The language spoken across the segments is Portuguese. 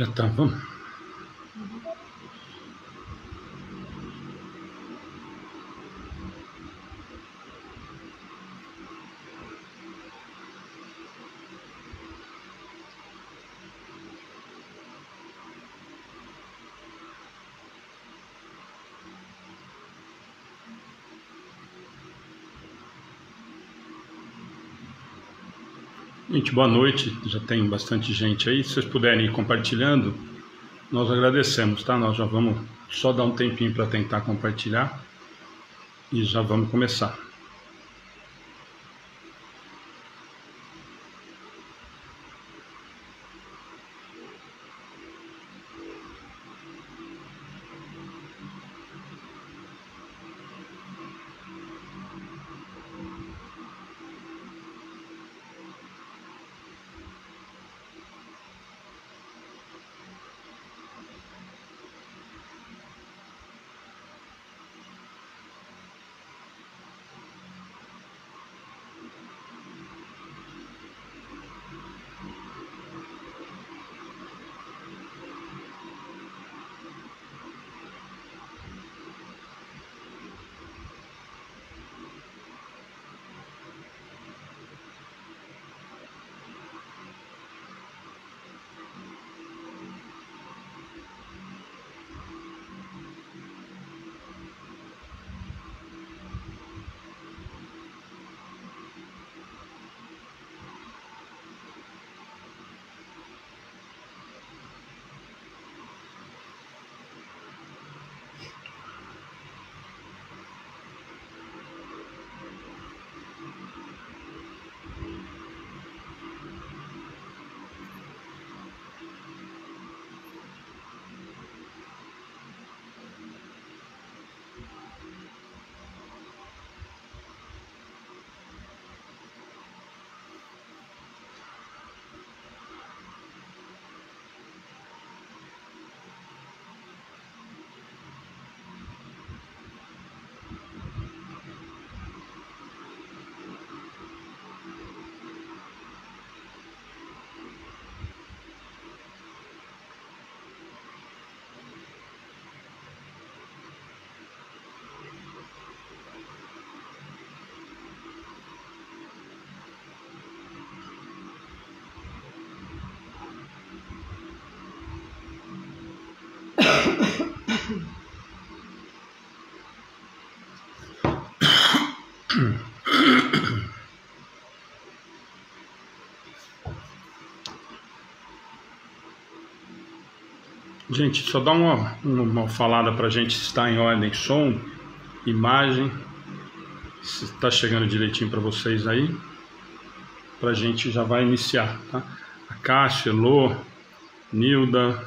Já tá, Gente, boa noite. Já tem bastante gente aí. Se vocês puderem ir compartilhando, nós agradecemos, tá? Nós já vamos só dar um tempinho para tentar compartilhar e já vamos começar. Gente, só dá uma, uma falada para a gente se está em ordem som, imagem, se está chegando direitinho para vocês aí, para a gente já vai iniciar, tá? A Cássia, Lô, Nilda,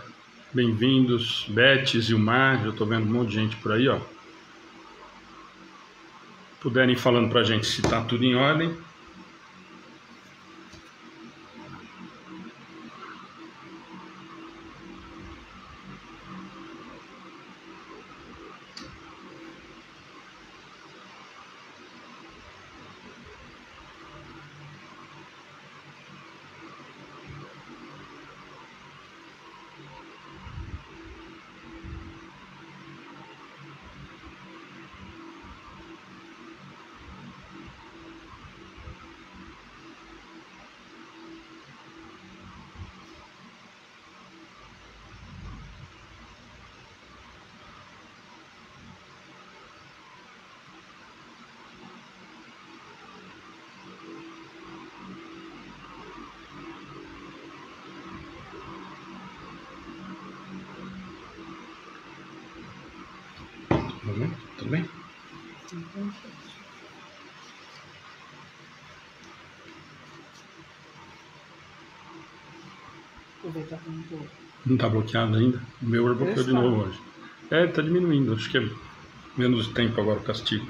bem-vindos, Beth, Zilmar, já estou vendo um monte de gente por aí, ó. Puderem falando para a gente se está tudo em ordem. Tudo bem? Não está bloqueado ainda? O meu bloqueou de novo hoje. É, está diminuindo. Acho que é menos tempo agora o castigo.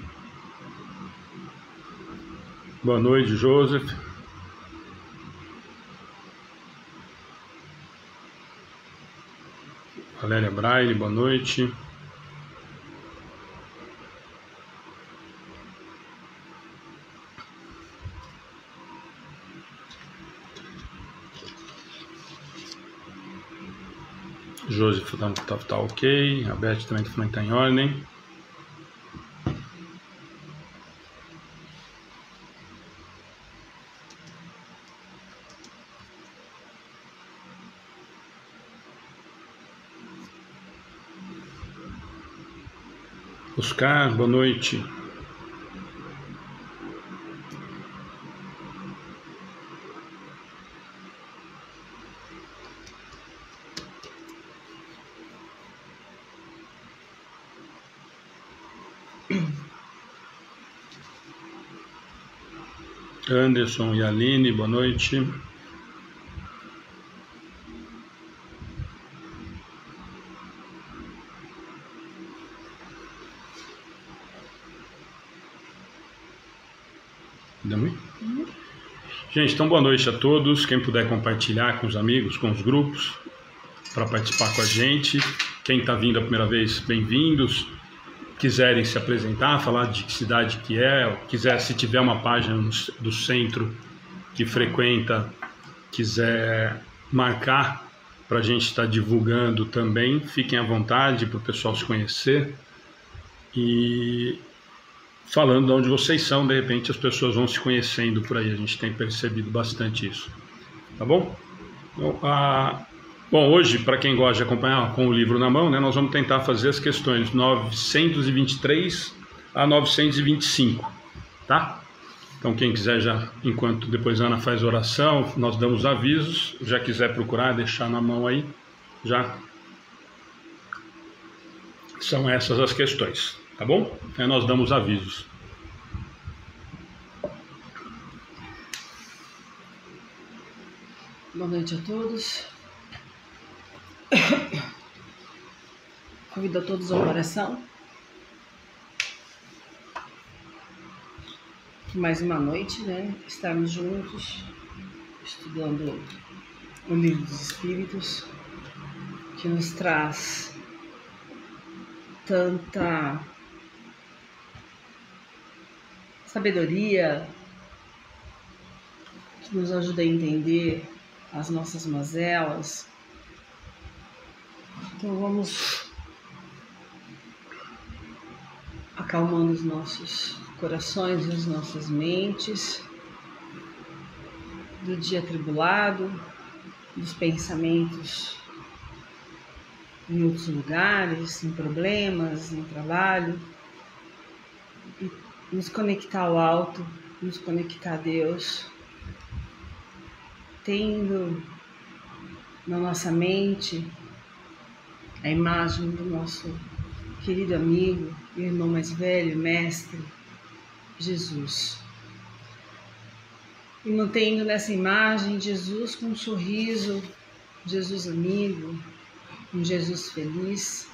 Boa noite, Joseph. Valéria Braille, boa noite. Josi tá, tá, tá ok. A Beth também tá falando que tá em ordem. Oscar, boa noite. Anderson e Aline, boa noite. Gente, então boa noite a todos. Quem puder compartilhar com os amigos, com os grupos, para participar com a gente. Quem está vindo a primeira vez, bem-vindos. Quiserem se apresentar, falar de que cidade que é, quiser, se tiver uma página do centro que frequenta, quiser marcar para a gente estar tá divulgando também, fiquem à vontade para o pessoal se conhecer. E falando de onde vocês são, de repente as pessoas vão se conhecendo por aí, a gente tem percebido bastante isso. Tá bom? Então, a... Bom, hoje, para quem gosta de acompanhar com o livro na mão, né, nós vamos tentar fazer as questões 923 a 925, tá? Então, quem quiser já, enquanto depois a Ana faz oração, nós damos avisos, já quiser procurar, deixar na mão aí, já são essas as questões. Tá bom? Aí nós damos avisos. Boa noite a todos. Convido a todos a oração. Mais uma noite, né? Estarmos juntos, estudando o livro dos Espíritos, que nos traz tanta sabedoria que nos ajuda a entender as nossas mazelas. Então vamos acalmando os nossos corações e as nossas mentes do dia atribulado, dos pensamentos em outros lugares, em problemas, em trabalho nos conectar ao alto, nos conectar a Deus, tendo na nossa mente a imagem do nosso querido amigo, irmão mais velho, mestre, Jesus. E mantendo nessa imagem Jesus com um sorriso, Jesus amigo, um Jesus feliz,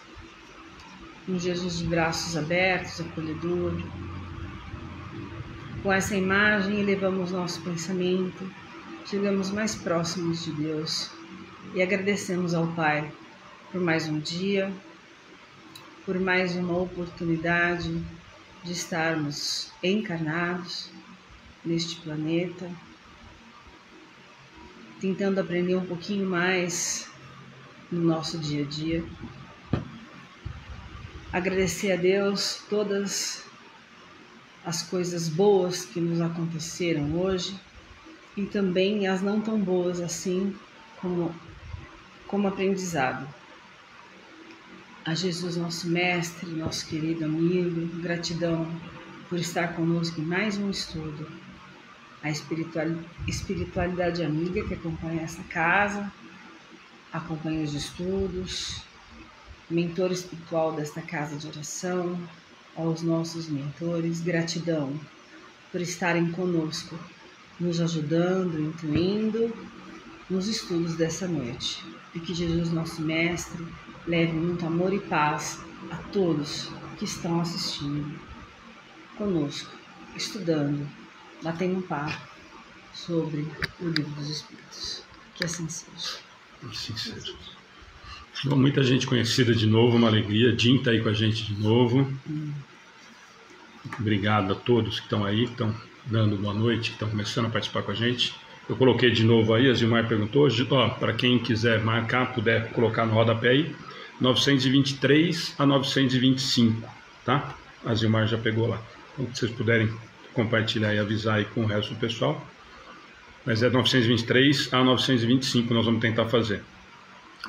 um Jesus de braços abertos, acolhedor, com essa imagem, elevamos nosso pensamento, chegamos mais próximos de Deus e agradecemos ao Pai por mais um dia, por mais uma oportunidade de estarmos encarnados neste planeta, tentando aprender um pouquinho mais no nosso dia a dia. Agradecer a Deus todas as coisas boas que nos aconteceram hoje e também as não tão boas assim como, como aprendizado. A Jesus, nosso mestre, nosso querido amigo, gratidão por estar conosco em mais um estudo. A espiritualidade amiga que acompanha essa casa, acompanha os estudos, mentor espiritual desta casa de oração, aos nossos mentores, gratidão por estarem conosco, nos ajudando, incluindo nos estudos dessa noite. E que Jesus, nosso Mestre, leve muito amor e paz a todos que estão assistindo conosco, estudando, batendo um papo sobre o livro dos Espíritos. Que assim seja. Assim seja. Bom, muita gente conhecida de novo, uma alegria. Jim está aí com a gente de novo. Obrigado a todos que estão aí, que estão dando boa noite, que estão começando a participar com a gente. Eu coloquei de novo aí, a Zilmar perguntou, para quem quiser marcar, puder colocar no rodapé aí, 923 a 925, tá? A Zilmar já pegou lá. Então, se vocês puderem compartilhar e avisar aí com o resto do pessoal. Mas é 923 a 925 nós vamos tentar fazer.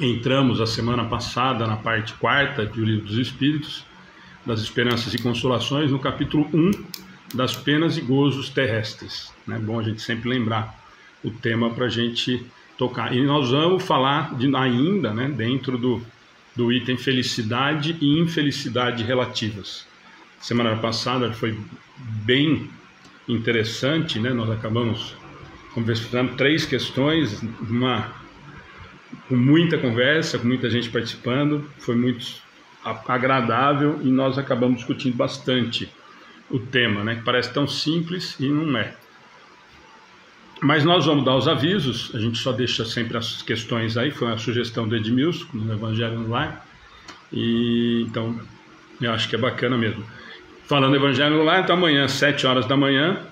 Entramos a semana passada na parte quarta do Livro dos Espíritos, das Esperanças e Consolações, no capítulo 1 das Penas e Gozos Terrestres. É bom a gente sempre lembrar o tema para a gente tocar. E nós vamos falar de, ainda, né, dentro do, do item felicidade e infelicidade relativas. Semana passada foi bem interessante, né? Nós acabamos conversando três questões, uma com muita conversa, com muita gente participando, foi muito agradável e nós acabamos discutindo bastante o tema, né? Que parece tão simples e não é. Mas nós vamos dar os avisos, a gente só deixa sempre as questões aí, foi uma sugestão do Edmilson, no Evangelho Lar, e então eu acho que é bacana mesmo. Falando do Evangelho no Lar, então amanhã, às 7 horas da manhã,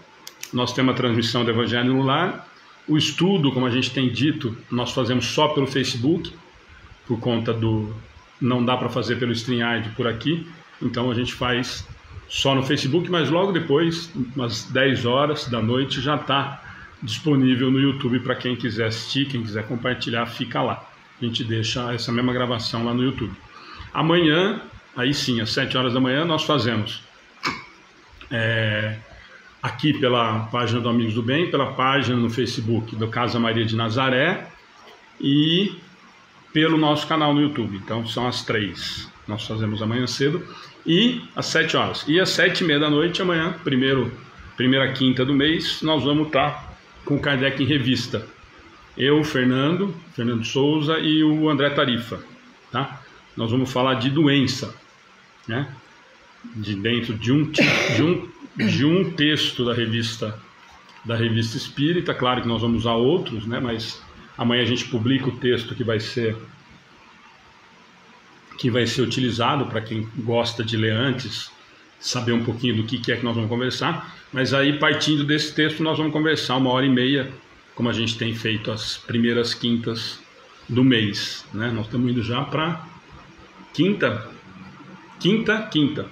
nós temos a transmissão do Evangelho no. O estudo, como a gente tem dito, nós fazemos só pelo Facebook, por conta do. não dá para fazer pelo StreamYard por aqui, então a gente faz só no Facebook, mas logo depois, umas 10 horas da noite, já está disponível no YouTube para quem quiser assistir, quem quiser compartilhar, fica lá. A gente deixa essa mesma gravação lá no YouTube. Amanhã, aí sim, às 7 horas da manhã, nós fazemos é, aqui pela página do Amigos do Bem, pela página no Facebook do Casa Maria de Nazaré e pelo nosso canal no YouTube. Então são as três. Nós fazemos amanhã cedo e às 7 horas. E às 7 e meia da noite, amanhã, primeiro, primeira quinta do mês, nós vamos estar com Kardec em revista. Eu, Fernando, Fernando Souza e o André Tarifa, tá? Nós vamos falar de doença, né? De dentro de um, de um, de um texto da revista da revista Espírita, claro que nós vamos usar outros, né? Mas amanhã a gente publica o texto que vai ser que vai ser utilizado para quem gosta de ler antes, saber um pouquinho do que é que nós vamos conversar. Mas aí, partindo desse texto, nós vamos conversar uma hora e meia, como a gente tem feito as primeiras quintas do mês. Né? Nós estamos indo já para quinta, quinta, quinta.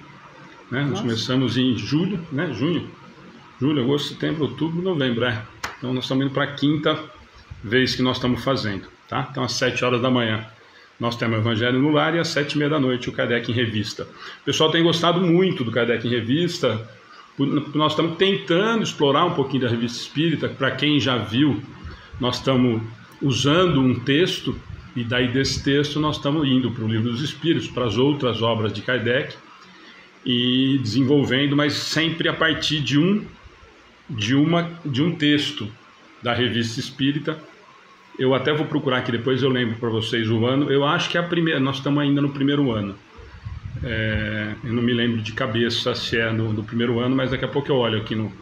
Né? Nós começamos em julho, né? junho, julho, agosto, setembro, outubro, novembro. É. Então nós estamos indo para a quinta vez que nós estamos fazendo. Tá? Então às sete horas da manhã nós temos o Evangelho no Lar e às sete e meia da noite o Kardec em Revista. O pessoal tem gostado muito do Kardec em Revista, nós estamos tentando explorar um pouquinho da revista espírita. Para quem já viu, nós estamos usando um texto, e daí desse texto nós estamos indo para o Livro dos Espíritos, para as outras obras de Kardec, e desenvolvendo, mas sempre a partir de um, de uma, de um texto da revista espírita. Eu até vou procurar aqui depois, eu lembro para vocês o ano. Eu acho que é a primeira, nós estamos ainda no primeiro ano. É, eu não me lembro de cabeça se é no, no, primeiro ano, mas daqui a pouco eu olho aqui no,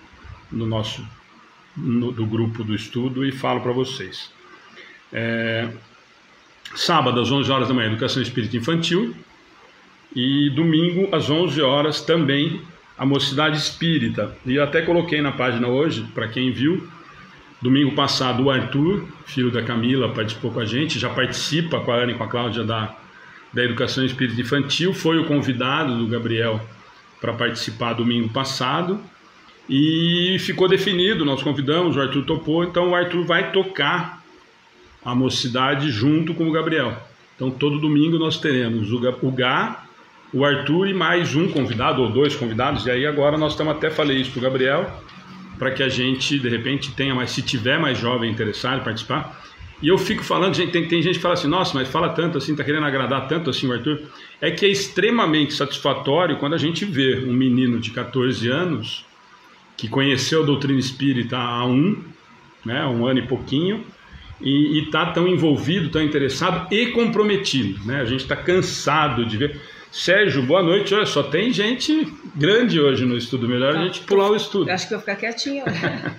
no nosso no, do grupo do estudo e falo para vocês. É, sábado às 11 horas da manhã, Educação Espírita Infantil. E domingo às 11 horas também a Mocidade Espírita. E eu até coloquei na página hoje, para quem viu, domingo passado o Arthur, filho da Camila, participou com a gente, já participa com a Ana e com a Cláudia da da Educação Espírita Infantil, foi o convidado do Gabriel para participar domingo passado e ficou definido, nós convidamos, o Arthur topou, então o Arthur vai tocar a mocidade junto com o Gabriel. Então todo domingo nós teremos o Gá, o Arthur e mais um convidado ou dois convidados, e aí agora nós estamos até falei isso para o Gabriel, para que a gente de repente tenha mais, se tiver mais jovem interessado em participar, e eu fico falando, gente, tem, tem gente que fala assim, nossa, mas fala tanto assim, tá querendo agradar tanto assim o Arthur. É que é extremamente satisfatório quando a gente vê um menino de 14 anos que conheceu a doutrina espírita há um, né, um ano e pouquinho, e está tão envolvido, tão interessado e comprometido. Né? A gente está cansado de ver. Sérgio, boa noite. Olha, só tem gente grande hoje no estudo. Melhor tá. a gente pular o estudo. Eu acho que eu vou ficar quietinho.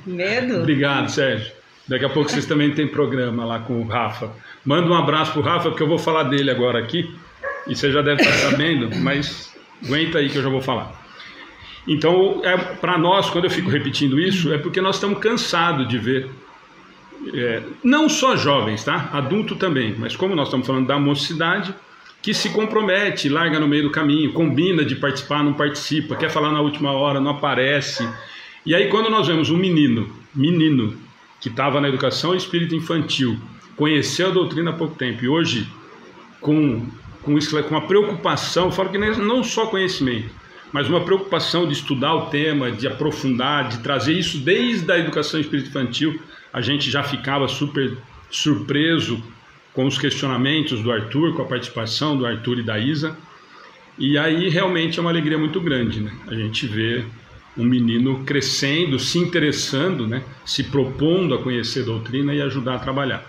Medo. Obrigado, Sérgio. Daqui a pouco vocês também têm programa lá com o Rafa. Manda um abraço pro Rafa, porque eu vou falar dele agora aqui. E você já deve estar sabendo, mas aguenta aí que eu já vou falar. Então, é, para nós, quando eu fico repetindo isso, é porque nós estamos cansados de ver é, não só jovens, tá? Adulto também, mas como nós estamos falando da mocidade, que se compromete, larga no meio do caminho, combina de participar, não participa, quer falar na última hora, não aparece. E aí quando nós vemos um menino, menino, que estava na educação espírita infantil, conheceu a doutrina há pouco tempo e hoje com com, isso, com uma preocupação, falo que não só conhecimento, mas uma preocupação de estudar o tema, de aprofundar, de trazer isso desde a educação espírita infantil. A gente já ficava super surpreso com os questionamentos do Arthur, com a participação do Arthur e da Isa. E aí realmente é uma alegria muito grande, né? A gente vê um menino crescendo, se interessando, né? se propondo a conhecer a doutrina e ajudar a trabalhar.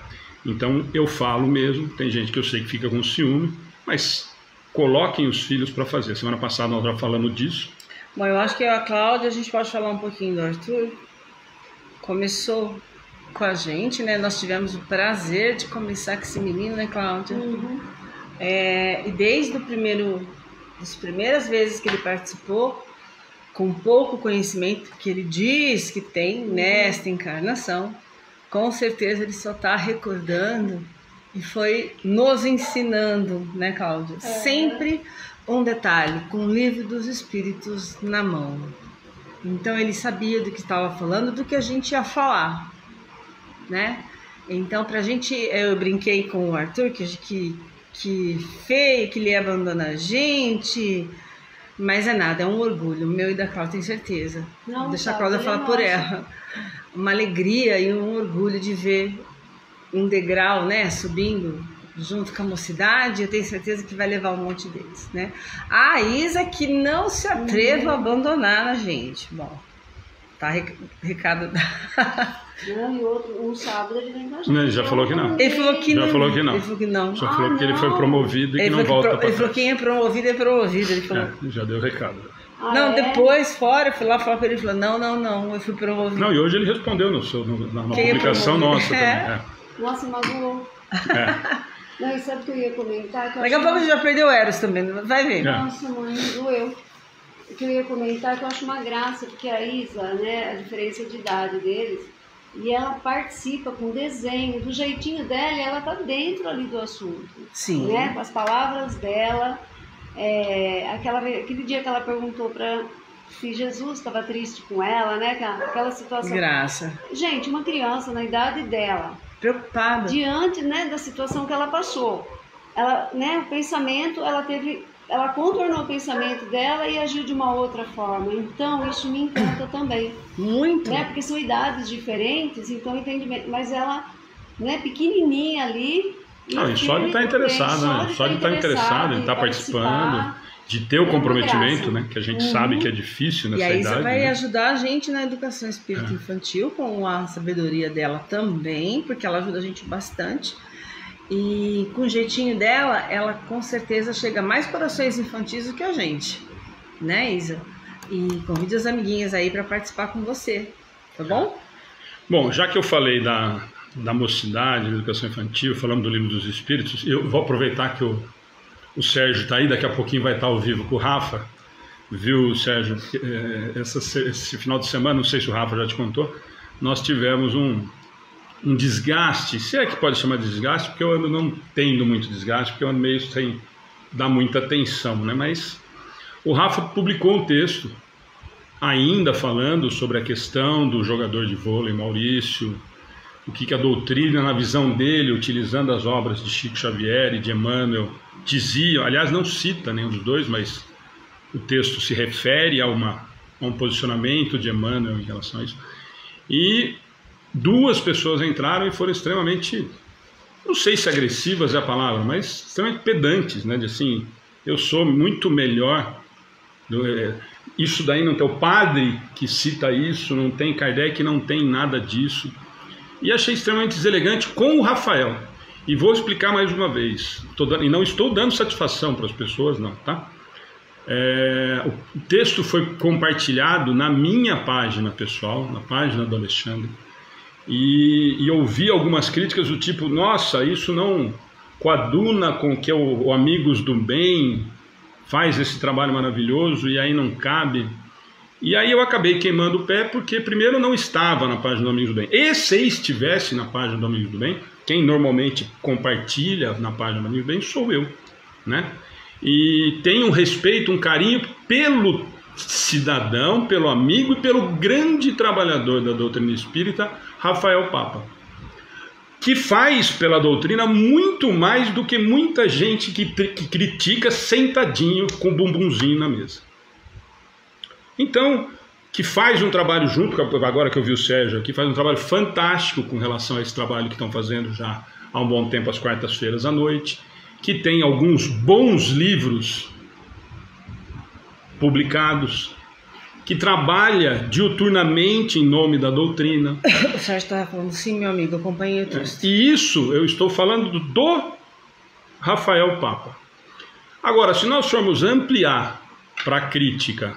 Então eu falo mesmo, tem gente que eu sei que fica com ciúme, mas coloquem os filhos para fazer. Semana passada nós já falamos disso. Bom, eu acho que a Cláudia, a gente pode falar um pouquinho do Arthur. Começou com a gente, né? Nós tivemos o prazer de começar com esse menino, né, Cláudia? Uhum. É, e desde o primeiro, das primeiras vezes que ele participou, com pouco conhecimento que ele diz que tem uhum. nesta encarnação, com certeza ele só está recordando e foi nos ensinando, né, Cláudia? É. Sempre um detalhe, com o livro dos Espíritos na mão. Então ele sabia do que estava falando, do que a gente ia falar, né? Então, pra gente, eu brinquei com o Arthur que, que, que feio, que ele ia abandonar a gente, mas é nada, é um orgulho, meu e da Cláudia, tenho certeza. Não, Deixa a Cláudia falar por ela. Uma alegria e um orgulho de ver um degrau, né, subindo junto com a mocidade, eu tenho certeza que vai levar um monte deles, né? A Isa que não se atreva a abandonar a gente. Bom, tá recado da... Não, e outro, um sábado ele vem com a gente. Não, ele já falou que não. Ele falou que já não. Falou que não. Ele falou que não. Só ah, falou não. que ele foi promovido e ele que não volta para Ele falou que quem é promovido é promovido. Ele falou. É, já deu recado. Ah, não, é? depois, fora, eu fui lá falar com ele e falou: não, não, não, eu fui promovido. Não, e hoje ele respondeu no seu, no, na, na é publicação é nossa também. É. Nossa, magoou. É. Não, e sabe o que eu ia comentar? Que Daqui a pouco a gente já perdeu o Eros também, vai ver. É. Nossa, mãe, doeu. O que eu ia comentar é que eu acho uma graça, porque a Isa, né, a diferença de idade deles, e ela participa com desenho, do jeitinho dela, e ela tá dentro ali do assunto. Sim. Né, com as palavras dela. É, aquela, aquele dia que ela perguntou para se Jesus estava triste com ela, né? Aquela situação. Graça. Gente, uma criança na idade dela, preocupada diante né, da situação que ela passou. Ela, né, o pensamento, ela teve, ela contornou o pensamento dela e agiu de uma outra forma. Então isso me encanta também. Muito. Né, porque são idades diferentes, então entendimento. Mas ela, né, pequenininha ali. Não, e só de estar interessado, né? Só de estar interessado em estar tá participando de ter o comprometimento, né? Que a gente uhum. sabe que é difícil nessa idade. E aí idade, você vai né? ajudar a gente na educação espírita é. infantil com a sabedoria dela também, porque ela ajuda a gente bastante. E com o jeitinho dela, ela com certeza chega mais corações infantis do que a gente, né, Isa? E convide as amiguinhas aí para participar com você, tá bom? Bom, já que eu falei da, da mocidade, da educação infantil, falamos do livro dos espíritos, eu vou aproveitar que eu o Sérgio está aí, daqui a pouquinho vai estar ao vivo com o Rafa. Viu, Sérgio? É, essa, esse final de semana, não sei se o Rafa já te contou, nós tivemos um, um desgaste, se é que pode chamar de desgaste, porque eu ando não tendo muito desgaste, porque eu ando meio sem dar muita atenção, né? Mas o Rafa publicou um texto ainda falando sobre a questão do jogador de vôlei Maurício, o que, que a doutrina, na visão dele, utilizando as obras de Chico Xavier e de Emmanuel, dizia, aliás, não cita nenhum dos dois, mas o texto se refere a, uma, a um posicionamento de Emmanuel em relação a isso. E duas pessoas entraram e foram extremamente, não sei se agressivas é a palavra, mas extremamente pedantes, né? De assim, eu sou muito melhor. É, isso daí não tem o padre que cita isso, não tem Kardec, não tem nada disso e achei extremamente deselegante com o Rafael. E vou explicar mais uma vez. Dando, e não estou dando satisfação para as pessoas, não, tá? É, o texto foi compartilhado na minha página pessoal, na página do Alexandre, e, e ouvi algumas críticas do tipo: nossa, isso não coaduna com que o, o Amigos do Bem faz esse trabalho maravilhoso e aí não cabe. E aí eu acabei queimando o pé porque primeiro não estava na página do Amigos do Bem. E se estivesse na página do Amigos do Bem, quem normalmente compartilha na página do Amigos do Bem sou eu, né? E tenho um respeito, um carinho pelo cidadão, pelo amigo e pelo grande trabalhador da doutrina espírita, Rafael Papa, que faz pela doutrina muito mais do que muita gente que, que critica sentadinho com o bumbumzinho na mesa. Então, que faz um trabalho junto, agora que eu vi o Sérgio aqui, faz um trabalho fantástico com relação a esse trabalho que estão fazendo já há um bom tempo às quartas-feiras à noite, que tem alguns bons livros publicados, que trabalha diuturnamente em nome da doutrina. O Sérgio estava falando, sim, meu amigo, acompanhei o texto. E isso eu estou falando do Rafael Papa. Agora, se nós formos ampliar para a crítica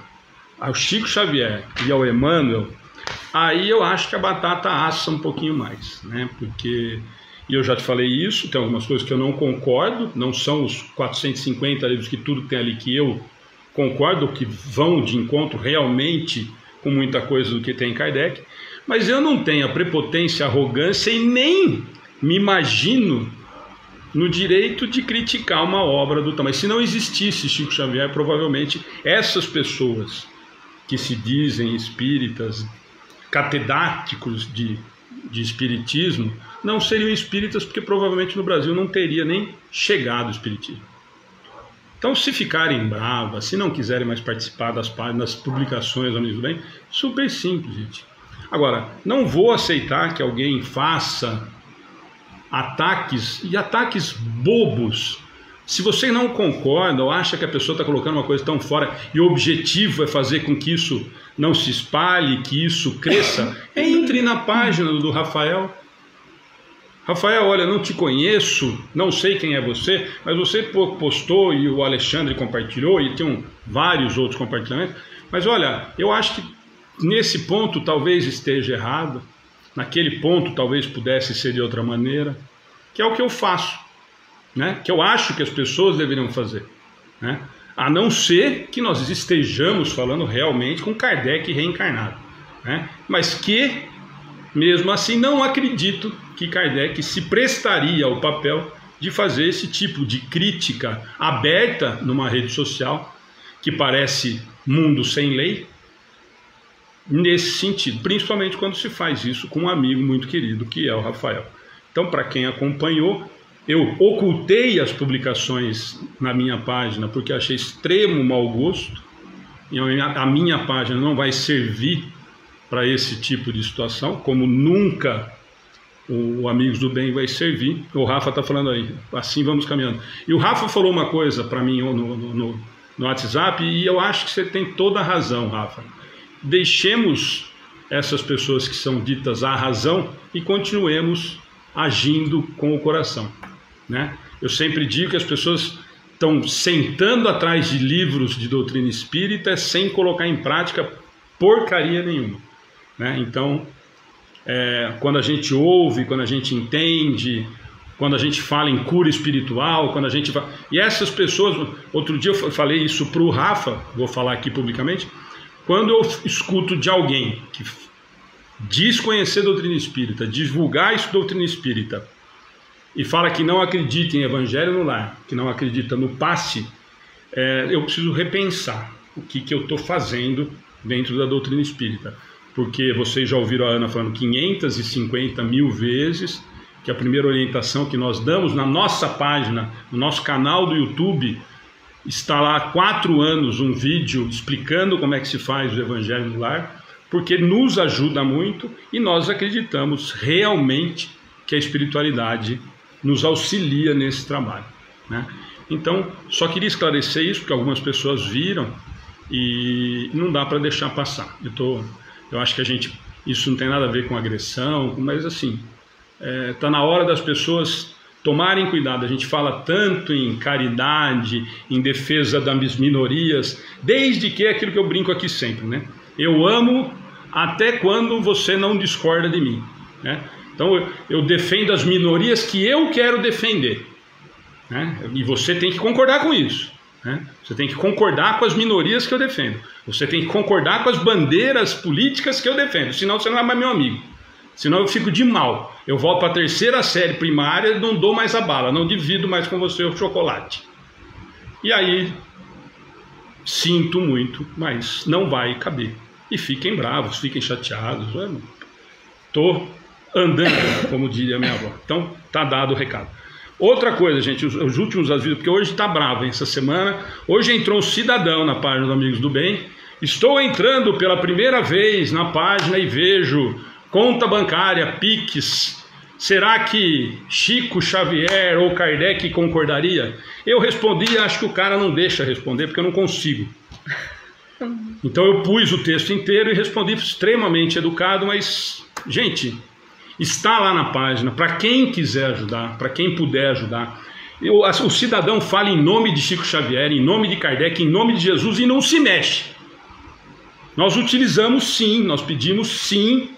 ao Chico Xavier e ao Emmanuel, aí eu acho que a batata assa um pouquinho mais, né? Porque e eu já te falei isso, tem algumas coisas que eu não concordo, não são os 450 livros que tudo tem ali que eu concordo que vão de encontro realmente com muita coisa do que tem em Kardec, mas eu não tenho a prepotência, a arrogância e nem me imagino no direito de criticar uma obra do tamanho. Se não existisse Chico Xavier, provavelmente essas pessoas que se dizem espíritas, catedáticos de, de espiritismo, não seriam espíritas porque provavelmente no Brasil não teria nem chegado o espiritismo. Então, se ficarem bravas, se não quiserem mais participar das páginas, das publicações, amigos do bem, super simples, gente. Agora, não vou aceitar que alguém faça ataques e ataques bobos. Se você não concorda ou acha que a pessoa está colocando uma coisa tão fora e o objetivo é fazer com que isso não se espalhe, que isso cresça, entre na página do Rafael Rafael, olha, não te conheço, não sei quem é você, mas você postou e o Alexandre compartilhou e tem um, vários outros compartilhamentos. Mas olha, eu acho que nesse ponto talvez esteja errado, naquele ponto talvez pudesse ser de outra maneira, que é o que eu faço, né? que eu acho que as pessoas deveriam fazer. Né? A não ser que nós estejamos falando realmente com Kardec reencarnado. Né? Mas que mesmo assim, não acredito que Kardec se prestaria ao papel de fazer esse tipo de crítica aberta numa rede social que parece mundo sem lei, nesse sentido, principalmente quando se faz isso com um amigo muito querido que é o Rafael. Então, para quem acompanhou, eu ocultei as publicações na minha página porque achei extremo mau gosto e a minha página não vai servir para esse tipo de situação, como nunca o Amigos do Bem vai servir. O Rafa está falando aí, assim vamos caminhando. E o Rafa falou uma coisa para mim no, no, no, WhatsApp e eu acho que você tem toda a razão, Rafa. Deixemos essas pessoas que são ditas a razão e continuemos agindo com o coração. Né? Eu sempre digo que as pessoas estão sentando atrás de livros de doutrina espírita sem colocar em prática porcaria nenhuma. Né? Então, é, quando a gente ouve, quando a gente entende, quando a gente fala em cura espiritual, quando a gente vai... e essas pessoas, outro dia eu falei isso para o Rafa, vou falar aqui publicamente, quando eu escuto de alguém que diz conhecer a doutrina espírita, divulgar isso doutrina espírita e fala que não acredita em evangelho no lar, que não acredita no passe, é, eu preciso repensar o que, que eu estou fazendo dentro da doutrina espírita porque vocês já ouviram a Ana falando 550 mil vezes que a primeira orientação que nós damos na nossa página, no nosso canal do YouTube, está lá há quatro anos um vídeo explicando como é que se faz o Evangelho no Lar, porque nos ajuda muito e nós acreditamos realmente que a espiritualidade nos auxilia nesse trabalho. Né? Então, só queria esclarecer isso, porque algumas pessoas viram e não dá para deixar passar. Eu estou eu acho que a gente isso não tem nada a ver com agressão, mas assim está é, tá na hora das pessoas tomarem cuidado. A gente fala tanto em caridade, em defesa das minorias, desde que é aquilo que eu brinco aqui sempre, né? Eu amo até quando você não discorda de mim, né? Então eu, eu defendo as minorias que eu quero defender, né? E você tem que concordar com isso. Né? Você tem que concordar com as minorias que eu defendo. Você tem que concordar com as bandeiras políticas que eu defendo. Senão você não é mais meu amigo. Senão eu fico de mal. Eu volto para a terceira série primária e não dou mais a bala, não divido mais com você o chocolate. E aí, sinto muito, mas não vai caber. E fiquem bravos, fiquem chateados. Estou andando, como diria minha avó. Então, tá dado o recado. Outra coisa, gente, os, os últimos avisos, porque hoje está bravo hein, essa semana. Hoje entrou um cidadão na página do Amigos do Bem. Estou entrando pela primeira vez na página e vejo conta bancária, PIX. Será que Chico Xavier ou Kardec concordaria? Eu respondi, acho que o cara não deixa responder, porque eu não consigo. Então eu pus o texto inteiro e respondi extremamente educado, mas, gente, Está lá na página, para quem quiser ajudar, para quem puder ajudar. Eu, o cidadão fala em nome de Chico Xavier, em nome de Kardec, em nome de Jesus e não se mexe. Nós utilizamos sim, nós pedimos sim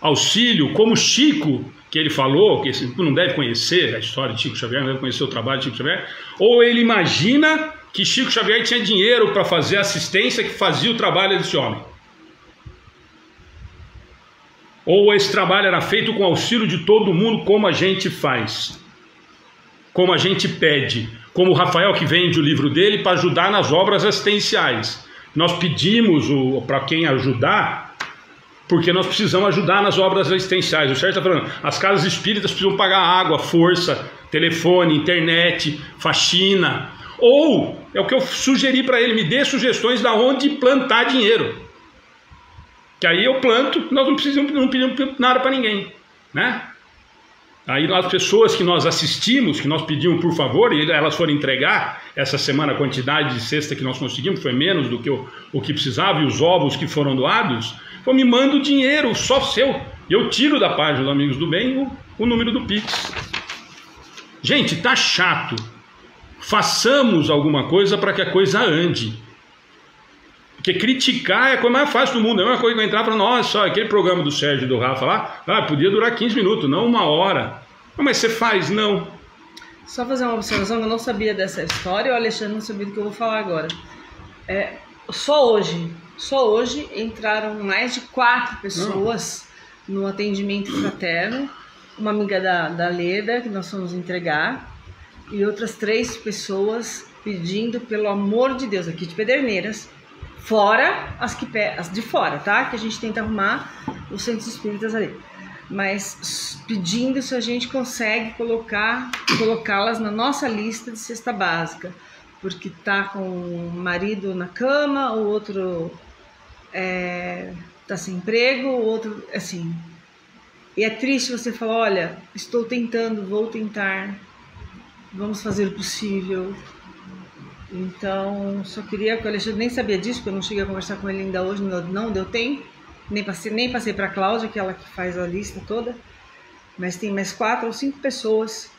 auxílio, como Chico, que ele falou, que não deve conhecer a história de Chico Xavier, não deve conhecer o trabalho de Chico Xavier, ou ele imagina que Chico Xavier tinha dinheiro para fazer a assistência que fazia o trabalho desse homem. Ou esse trabalho era feito com auxílio de todo mundo, como a gente faz, como a gente pede, como o Rafael que vende o livro dele para ajudar nas obras assistenciais. Nós pedimos para quem ajudar, porque nós precisamos ajudar nas obras assistenciais. O Sérgio está falando, as casas espíritas precisam pagar água, força, telefone, internet, faxina. Ou, é o que eu sugeri para ele, me dê sugestões de onde plantar dinheiro. Que aí eu planto, nós não precisamos, não pedimos nada para ninguém, né? Aí as pessoas que nós assistimos, que nós pedimos por favor, e elas foram entregar essa semana a quantidade de cesta que nós conseguimos, foi menos do que o, o que precisava, e os ovos que foram doados, então me manda o dinheiro, só seu. E eu tiro da página do Amigos do Bem o, o número do Pix. Gente, tá chato. Façamos alguma coisa para que a coisa ande. Porque criticar é a coisa mais fácil do mundo. É uma coisa que eu entrar e falar, nossa, aquele programa do Sérgio e do Rafa lá, ah, podia durar 15 minutos, não uma hora. Mas você faz? Não. Só fazer uma observação, eu não sabia dessa história, o Alexandre não sabia do que eu vou falar agora. É, só hoje, só hoje entraram mais de quatro pessoas não. no atendimento fraterno. Uma amiga da, da Leda, que nós fomos entregar, e outras três pessoas pedindo, pelo amor de Deus, aqui de Pederneiras, Fora as, que, as de fora, tá? Que a gente tenta arrumar os centros espíritas ali. Mas pedindo se a gente consegue colocar colocá-las na nossa lista de cesta básica. Porque tá com o marido na cama, o outro é, tá sem emprego, o outro, assim. E é triste você falar, olha, estou tentando, vou tentar, vamos fazer o possível, então, só queria que o Alexandre nem sabia disso, porque eu não cheguei a conversar com ele ainda hoje, não, não deu tempo. Nem passei, nem passei para a Cláudia, que é ela que faz a lista toda. Mas tem mais quatro ou cinco pessoas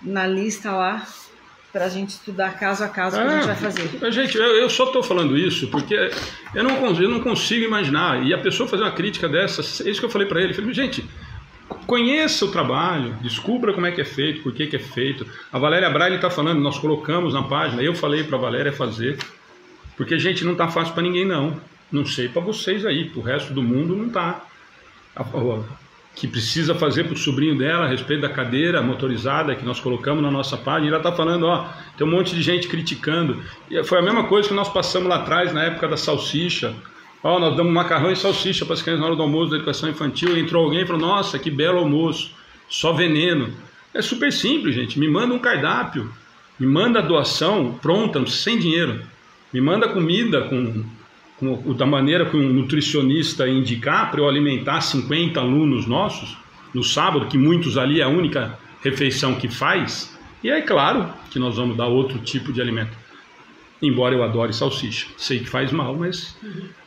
na lista lá para a gente estudar caso a caso o que a gente vai fazer. Gente, eu, eu só estou falando isso porque eu não, eu não consigo imaginar. E a pessoa fazer uma crítica dessa, é isso que eu falei para ele. Eu falei, gente, conheça o trabalho, descubra como é que é feito, por que, que é feito. A Valéria Braille está falando, nós colocamos na página, eu falei para a Valéria fazer, porque, gente, não está fácil para ninguém, não. Não sei para vocês aí, para o resto do mundo não está. Que precisa fazer para o sobrinho dela a respeito da cadeira motorizada que nós colocamos na nossa página. Ela está falando, ó, tem um monte de gente criticando. E foi a mesma coisa que nós passamos lá atrás, na época da salsicha Ó, oh, nós damos macarrão e salsicha para as crianças na hora do almoço da educação infantil. Entrou alguém e falou: Nossa, que belo almoço, só veneno. É super simples, gente. Me manda um cardápio, me manda a doação pronta, sem dinheiro. Me manda comida com, com da maneira que um nutricionista indicar para eu alimentar 50 alunos nossos no sábado, que muitos ali é a única refeição que faz. E é claro que nós vamos dar outro tipo de alimento. Embora eu adore salsicha, sei que faz mal, mas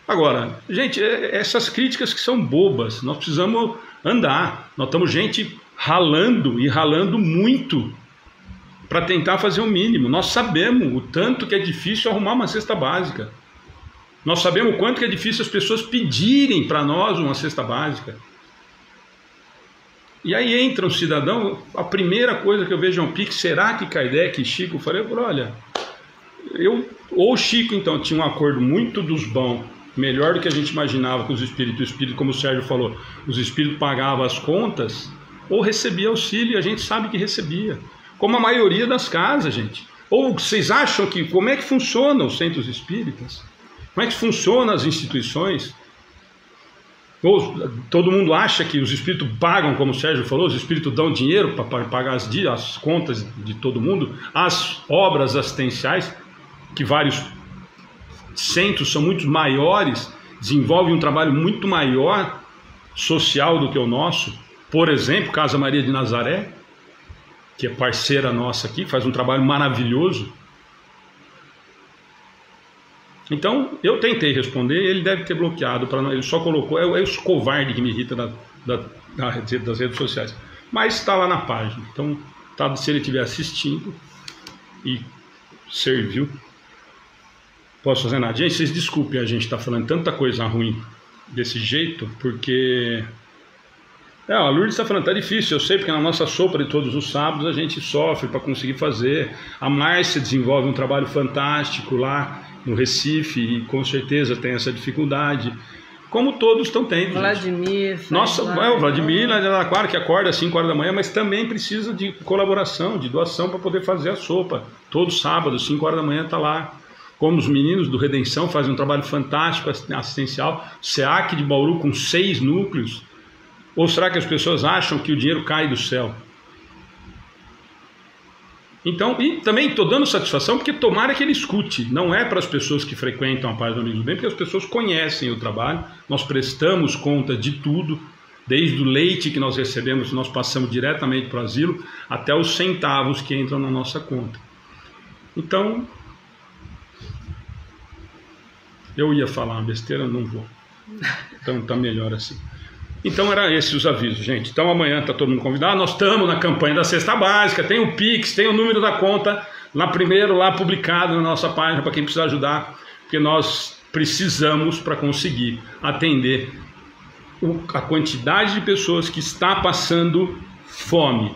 Agora, gente, é, essas críticas que são bobas, nós precisamos andar. Nós estamos gente ralando e ralando muito para tentar fazer o mínimo. Nós sabemos o tanto que é difícil arrumar uma cesta básica. Nós sabemos o quanto que é difícil as pessoas pedirem para nós uma cesta básica. E aí entra um cidadão, a primeira coisa que eu vejo é um pique, será que Kardec e Chico falei, olha, eu ou Chico então tinha um acordo muito dos bons, melhor do que a gente imaginava com os espíritos. O espírito, como o Sérgio falou, os espíritos pagavam as contas ou recebia auxílio, e a gente sabe que recebia. Como a maioria das casas, gente. Ou vocês acham que como é que funcionam os centros espíritas? Como é que funcionam as instituições? Ou todo mundo acha que os espíritos pagam, como o Sérgio falou, os espíritos dão dinheiro para pagar as, as contas de todo mundo, as obras assistenciais, que vários centros são muito maiores, desenvolvem um trabalho muito maior social do que o nosso. Por exemplo, Casa Maria de Nazaré, que é parceira nossa aqui, faz um trabalho maravilhoso. Então, eu tentei responder, ele deve ter bloqueado, para ele só colocou, é, é os covarde que me irrita da, da, das redes sociais. Mas está lá na página. Então, tá, se ele estiver assistindo e serviu, posso fazer nada. Gente, vocês desculpem a gente estar tá falando tanta coisa ruim desse jeito, porque é, a Lourdes está falando, tá difícil, eu sei, porque na nossa sopa de todos os sábados a gente sofre para conseguir fazer. A Márcia desenvolve um trabalho fantástico lá no Recife e com certeza tem essa dificuldade. Como todos estão tendo. Vladimir. Nossa, é, o Vladimir, é claro que acorda às 5 horas da manhã, mas também precisa de colaboração, de doação para poder fazer a sopa. Todo sábado, 5 horas da manhã, está lá. Como os meninos do Redenção fazem um trabalho fantástico assistencial. SEAC de Bauru com seis núcleos ou será que as pessoas acham que o dinheiro cai do céu? Então, e também estou dando satisfação porque tomara que ele escute. Não é para as pessoas que frequentam a página Amigos do Bem, porque as pessoas conhecem o trabalho, nós prestamos conta de tudo, desde o leite que nós recebemos, nós passamos diretamente para o asilo, até os centavos que entram na nossa conta. Então, eu ia falar uma besteira, não vou. Então está melhor assim. Então era esses os avisos, gente. Então amanhã está todo mundo convidado. Nós estamos na campanha da cesta básica, tem o Pix, tem o número da conta lá primeiro, lá publicado na nossa página para quem precisa ajudar, porque nós precisamos para conseguir atender a quantidade de pessoas que está passando fome.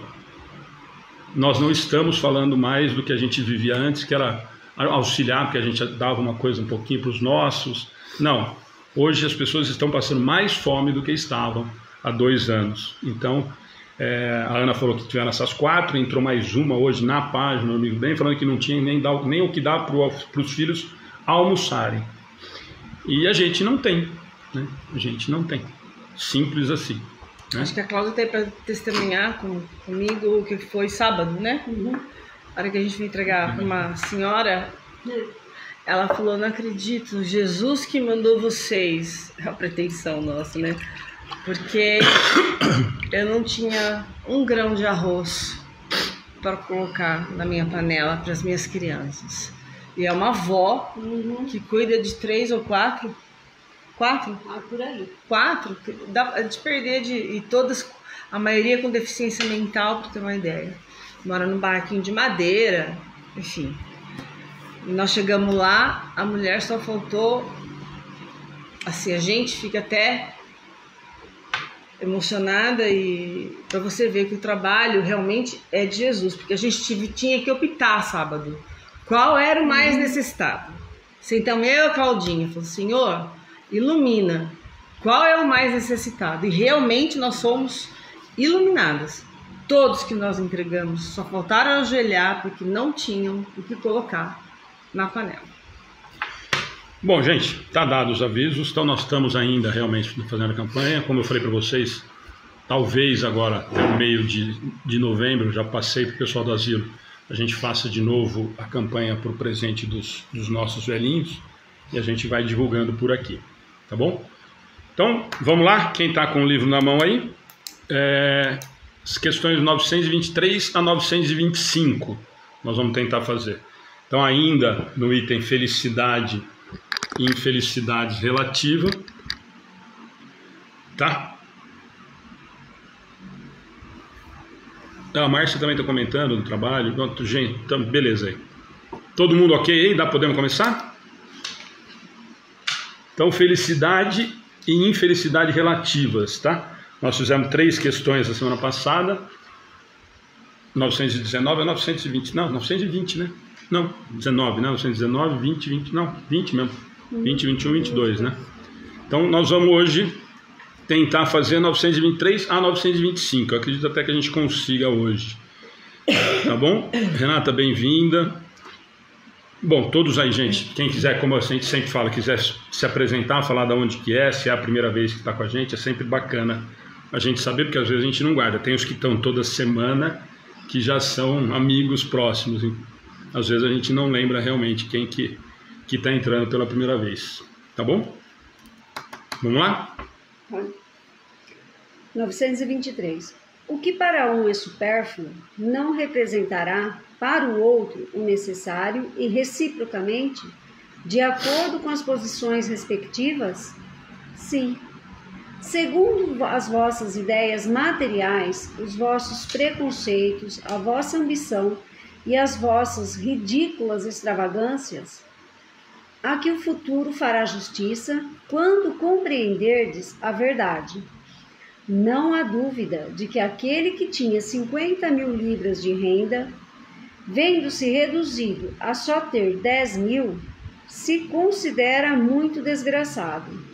Nós não estamos falando mais do que a gente vivia antes, que era auxiliar, porque a gente dava uma coisa um pouquinho para os nossos. Não, Hoje as pessoas estão passando mais fome do que estavam há dois anos. Então, é, a Ana falou que tiveram essas quatro, entrou mais uma hoje na página, amigo bem, falando que não tinha nem, dá, nem o que dá para os filhos almoçarem. E a gente não tem, né? A gente não tem. Simples assim. Né? Acho que a Cláudia tem para testemunhar com, comigo o que foi sábado, né? Uhum. Hora que a gente foi entregar para uma senhora, ela falou: Não acredito, Jesus que mandou vocês. A pretensão nossa, né? Porque eu não tinha um grão de arroz para colocar na minha panela para as minhas crianças. E é uma avó uhum. que cuida de três ou quatro. Quatro? Ah, por aí. Quatro? Dá de perder de. E todas, a maioria com deficiência mental, para ter uma ideia. Mora num barquinho de madeira, enfim. E nós chegamos lá, a mulher só faltou. Assim, a gente fica até emocionada e para você ver que o trabalho realmente é de Jesus, porque a gente tive, tinha que optar sábado. Qual era o mais uhum. necessitado? Então eu, Claudinha, falou: Senhor, ilumina. Qual é o mais necessitado? E realmente nós somos iluminadas. Todos que nós entregamos só faltaram ajoelhar porque não tinham o que colocar na panela. Bom, gente, tá dados os avisos, então nós estamos ainda realmente fazendo a campanha. Como eu falei para vocês, talvez agora, até o meio de, de novembro, já passei para o pessoal do asilo, a gente faça de novo a campanha para o presente dos, dos nossos velhinhos e a gente vai divulgando por aqui, tá bom? Então, vamos lá, quem está com o livro na mão aí, é, as questões 923 a 925, nós vamos tentar fazer. Então, ainda no item felicidade e infelicidade relativa, tá? Ah, a Márcia também está comentando no trabalho. Gente, então, beleza aí. Todo mundo ok aí? Dá, podemos começar? Então, felicidade e infelicidade relativas, tá? Nós fizemos três questões na semana passada. 919 a 920, não, 920, né? Não, 19, né? 919, 20, 20, não, 20 mesmo. 20, 21, 22, né? Então nós vamos hoje tentar fazer 923 a 925. Eu acredito até que a gente consiga hoje. Tá bom? Renata, bem-vinda. Bom, todos aí, gente. Quem quiser, como a gente sempre fala, quiser se apresentar, falar de onde que é, se é a primeira vez que está com a gente, é sempre bacana a gente saber, porque às vezes a gente não guarda. Tem os que estão toda semana, que já são amigos próximos. Às vezes a gente não lembra realmente quem que que está entrando pela primeira vez. Tá bom? Vamos lá? 923. O que para um é supérfluo não representará para o outro o necessário e reciprocamente, de acordo com as posições respectivas? Sim. Segundo as vossas ideias materiais, os vossos preconceitos, a vossa ambição e as vossas ridículas extravagâncias, a que o futuro fará justiça quando compreenderdes a verdade. Não há dúvida de que aquele que tinha 50 mil libras de renda, vendo-se reduzido a só ter 10 mil, se considera muito desgraçado,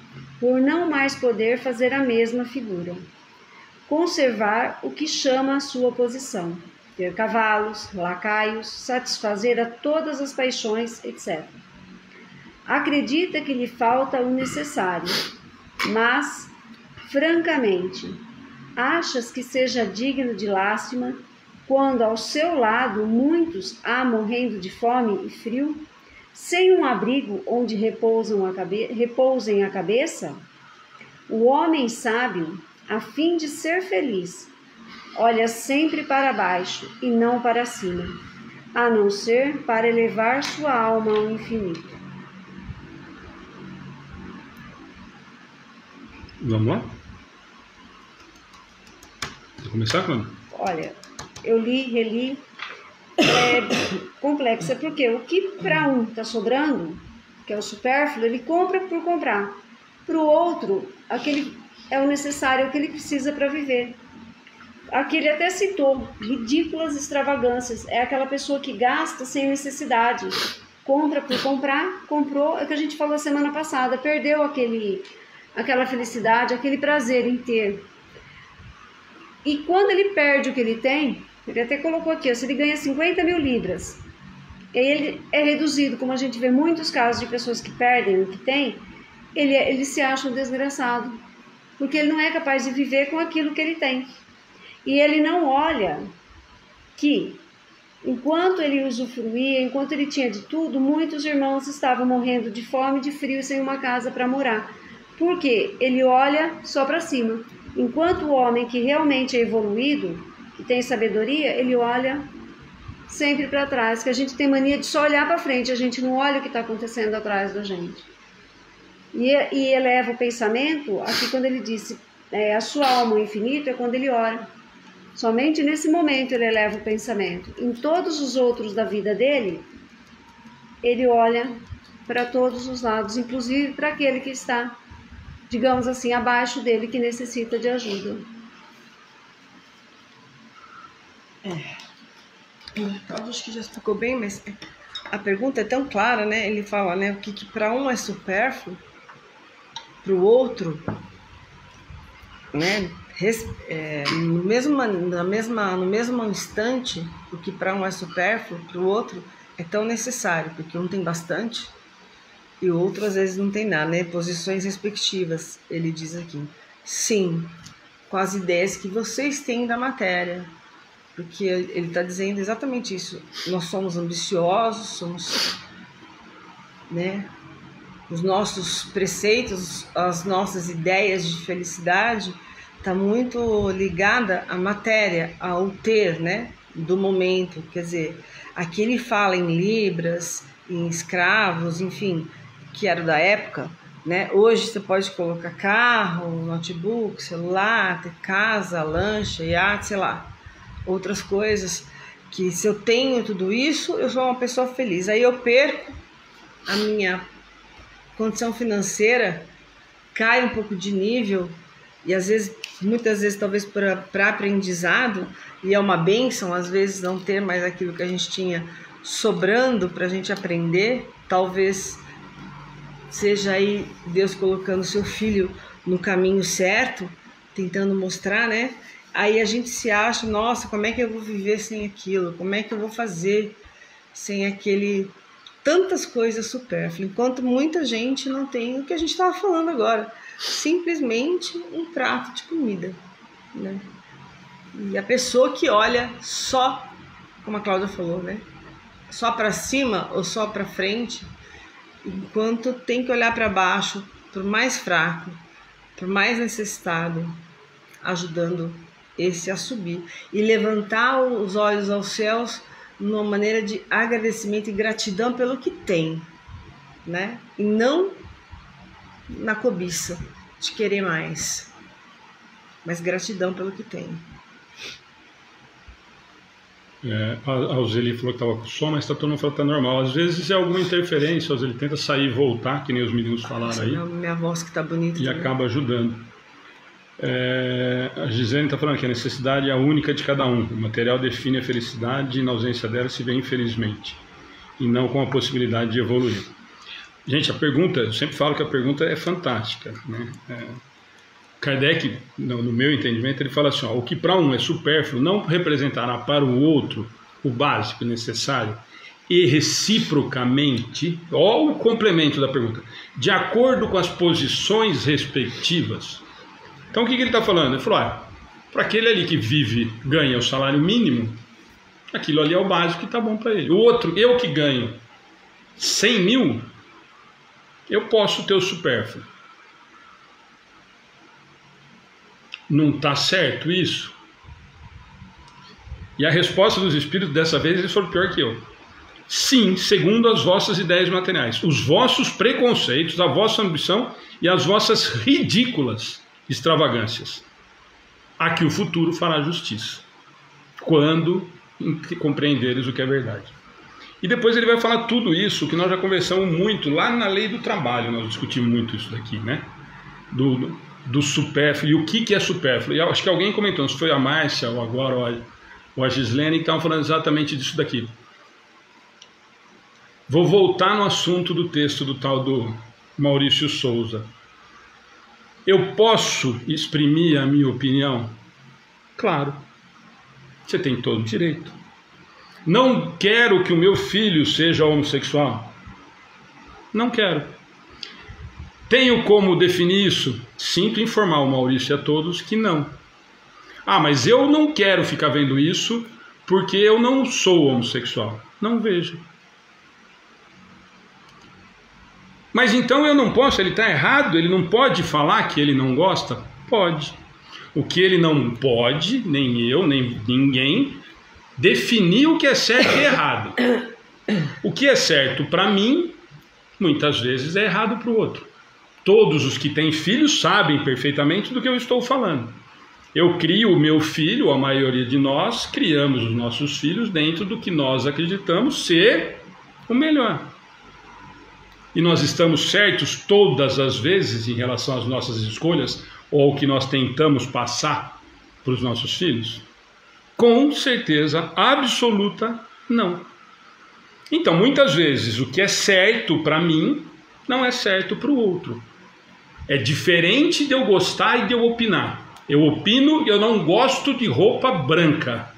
por não mais poder fazer a mesma figura. Conservar o que chama a sua posição, ter cavalos, lacaios, satisfazer a todas as paixões, etc. Acredita que lhe falta o necessário, mas, francamente, achas que seja digno de lástima quando ao seu lado muitos há morrendo de fome e frio, sem um abrigo onde repousam a repousem a cabeça? O homem sábio, a fim de ser feliz, olha sempre para baixo e não para cima, a não ser para elevar sua alma ao infinito. Vamos lá? Vou começar quando? Olha, eu li, reli, é complexa, porque o que para um está sobrando, que é o supérfluo, ele compra por comprar. Para o outro, aquele é o necessário, é o que ele precisa para viver. Aqui ele até citou ridículas extravagâncias. É aquela pessoa que gasta sem necessidade. Compra por comprar, comprou, é o que a gente falou semana passada, perdeu aquele aquela felicidade, aquele prazer em ter. E quando ele perde o que ele tem, ele até colocou aqui, ó, se ele ganha 50 mil libras, ele é reduzido, como a gente vê muitos casos de pessoas que perdem o que tem, ele, é, ele se acha um desgraçado, porque ele não é capaz de viver com aquilo que ele tem. E ele não olha que, enquanto ele usufruía, enquanto ele tinha de tudo, muitos irmãos estavam morrendo de fome, de frio, sem uma casa para morar porque ele olha só para cima. Enquanto o homem que realmente é evoluído, que tem sabedoria, ele olha sempre para trás, que a gente tem mania de só olhar para frente, a gente não olha o que está acontecendo atrás da gente. E, e eleva o pensamento, aqui quando ele disse é, a sua alma infinita, é quando ele ora. Somente nesse momento ele eleva o pensamento. Em todos os outros da vida dele, ele olha para todos os lados, inclusive para aquele que está digamos assim, abaixo dele que necessita de ajuda. É. Acho que já explicou bem, mas a pergunta é tão clara, né? Ele fala, né, o que, que para um é supérfluo, para o outro, né, res, é, no mesmo na mesma no mesmo instante, o que para um é supérfluo, para o outro é tão necessário, porque um tem bastante e o outro às vezes não tem nada, né? Posições respectivas, ele diz aqui. Sim, com as ideias que vocês têm da matéria, porque ele está dizendo exatamente isso. Nós somos ambiciosos, somos, né? Os nossos preceitos, as nossas ideias de felicidade está muito ligada à matéria, ao ter, né? Do momento, quer dizer, aqui ele fala em libras, em escravos, enfim, que era da época, né? Hoje você pode colocar carro, notebook, celular, casa, lancha, iate, sei lá, outras coisas que se eu tenho tudo isso, eu sou uma pessoa feliz. Aí eu perco a minha condição financeira, cai um pouco de nível e às vezes, muitas vezes talvez para aprendizado e é uma benção às vezes não ter mais aquilo que a gente tinha sobrando para a gente aprender, talvez seja aí Deus colocando seu filho no caminho certo, tentando mostrar, né? Aí a gente se acha, nossa, como é que eu vou viver sem aquilo? Como é que eu vou fazer sem aquele tantas coisas supérfluas, enquanto muita gente não tem o que a gente estava falando agora, simplesmente um prato de comida, né? E a pessoa que olha só, como a Cláudia falou, né? Só para cima ou só para frente, enquanto tem que olhar para baixo, o mais fraco, o mais necessitado, ajudando esse a subir e levantar os olhos aos céus numa maneira de agradecimento e gratidão pelo que tem, né? E não na cobiça de querer mais, mas gratidão pelo que tem. É, a Alzeli falou que estava com som, mas está todo mundo falando que está normal. Às vezes é alguma interferência, ele tenta sair e voltar, que nem os meninos falaram aí. Minha, minha voz que está bonita. E também. acaba ajudando. É, a Gisele está falando que a necessidade é a única de cada um. O material define a felicidade e na ausência dela se vê infelizmente. E não com a possibilidade de evoluir. Gente, a pergunta, eu sempre falo que a pergunta é fantástica. Né? É, Kardec, no, no, meu entendimento, ele fala assim: ó, o que para um é supérfluo não representará para o outro o básico necessário e reciprocamente, ó, o complemento da pergunta, de acordo com as posições respectivas. Então o que, que ele está falando? Ele falou: ah, para aquele ali que vive, ganha o salário mínimo, aquilo ali é o básico que está bom para ele. O outro, eu que ganho 100 mil, eu posso ter o supérfluo. Não está certo isso? E a resposta dos espíritos dessa vez eles foram pior que eu. Sim, segundo as vossas ideias materiais, os vossos preconceitos, a vossa ambição e as vossas ridículas extravagâncias. Aqui o futuro fará justiça, quando compreenderes o que é verdade. E depois ele vai falar tudo isso que nós já conversamos muito lá na lei do trabalho, nós discutimos muito isso daqui, né? Do, do supérfluo e o que, que é supérfluo. E acho que alguém comentou, se foi a Márcia ou agora ou a Gislene, que estavam falando exatamente disso daqui. Vou voltar no assunto do texto do tal do Maurício Souza. Eu posso exprimir a minha opinião? Claro, você tem todo o direito. Não quero que o meu filho seja homossexual? Não quero. Tenho como definir isso? Sinto informar o Maurício e a todos que não. Ah, mas eu não quero ficar vendo isso porque eu não sou homossexual. Não vejo. Mas então eu não posso, ele está errado, ele não pode falar que ele não gosta? Pode. O que ele não pode, nem eu, nem ninguém, definir o que é certo e errado. O que é certo para mim, muitas vezes é errado para o outro. Todos os que têm filhos sabem perfeitamente do que eu estou falando. Eu crio o meu filho, a maioria de nós criamos os nossos filhos dentro do que nós acreditamos ser o melhor. E nós estamos certos todas as vezes em relação às nossas escolhas ou ao que nós tentamos passar para os nossos filhos? Com certeza absoluta, não. Então, muitas vezes, o que é certo para mim não é certo para o outro. É diferente de eu gostar e de eu opinar. Eu opino e eu não gosto de roupa branca.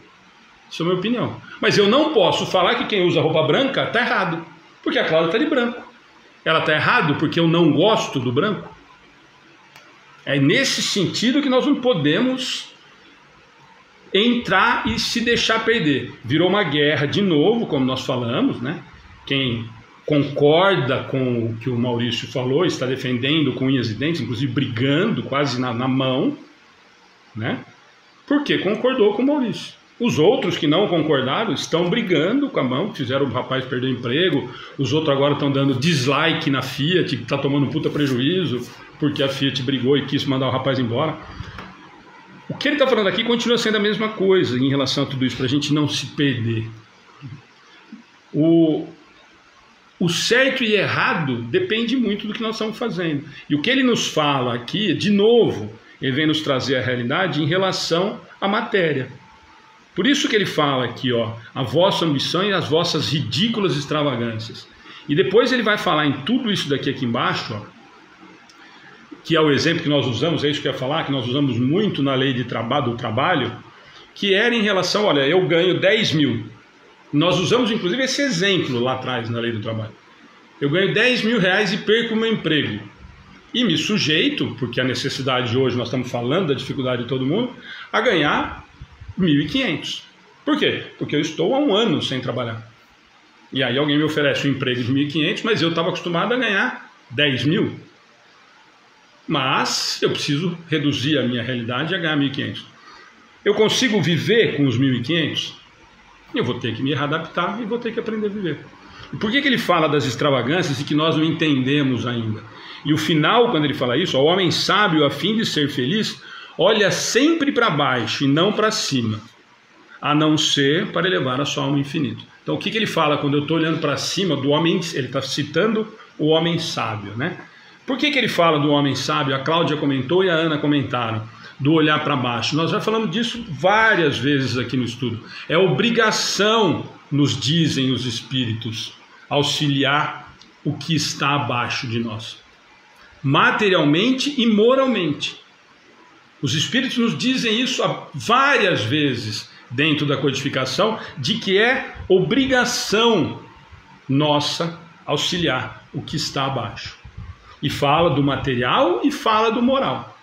Isso é a minha opinião. Mas eu não posso falar que quem usa roupa branca está errado, porque a Cláudia está de branco ela está errado porque eu não gosto do branco? É nesse sentido que nós não podemos entrar e se deixar perder. Virou uma guerra de novo, como nós falamos, né? Quem concorda com o que o Maurício falou, está defendendo com unhas e dentes, inclusive brigando quase na, na mão, né? Porque concordou com o Maurício. Os outros que não concordaram estão brigando com a mão, fizeram o rapaz perder o emprego. Os outros agora estão dando dislike na Fiat, que está tomando um puta prejuízo, porque a Fiat brigou e quis mandar o rapaz embora. O que ele está falando aqui continua sendo a mesma coisa em relação a tudo isso, para a gente não se perder. O, o certo e errado depende muito do que nós estamos fazendo. E o que ele nos fala aqui, de novo, ele vem nos trazer a realidade em relação à matéria. Por isso que ele fala aqui, ó, a vossa ambição e as vossas ridículas extravagâncias. E depois ele vai falar em tudo isso daqui aqui embaixo, ó, que é o exemplo que nós usamos, é isso que eu ia falar, que nós usamos muito na lei de trabalho, do trabalho, que era em relação, olha, eu ganho 10 mil. Nós usamos inclusive esse exemplo lá atrás na lei do trabalho. Eu ganho 10 mil reais e perco o meu emprego. E me sujeito, porque a necessidade de hoje, nós estamos falando da dificuldade de todo mundo, a ganhar 1.500. Por quê? Porque eu estou há um ano sem trabalhar. E aí alguém me oferece um emprego de 1.500, mas eu estava acostumado a ganhar 10 mil. Mas eu preciso reduzir a minha realidade a ganhar 1.500. Eu consigo viver com os 1.500? Eu vou ter que me readaptar e vou ter que aprender a viver. Por que, que ele fala das extravagâncias e que nós não entendemos ainda? E o final, quando ele fala isso, o homem sábio, a fim de ser feliz, olha sempre para baixo e não para cima, a não ser para elevar a sua alma infinito. Então, o que, que ele fala quando eu estou olhando para cima do homem? Ele está citando o homem sábio, né? Por que, que ele fala do homem sábio? A Cláudia comentou e a Ana comentaram do olhar para baixo. Nós já falamos disso várias vezes aqui no estudo. É obrigação, nos dizem os espíritos, auxiliar o que está abaixo de nós, materialmente e moralmente. Os espíritos nos dizem isso várias vezes dentro da codificação, de que é obrigação nossa auxiliar o que está abaixo. E fala do material e fala do moral.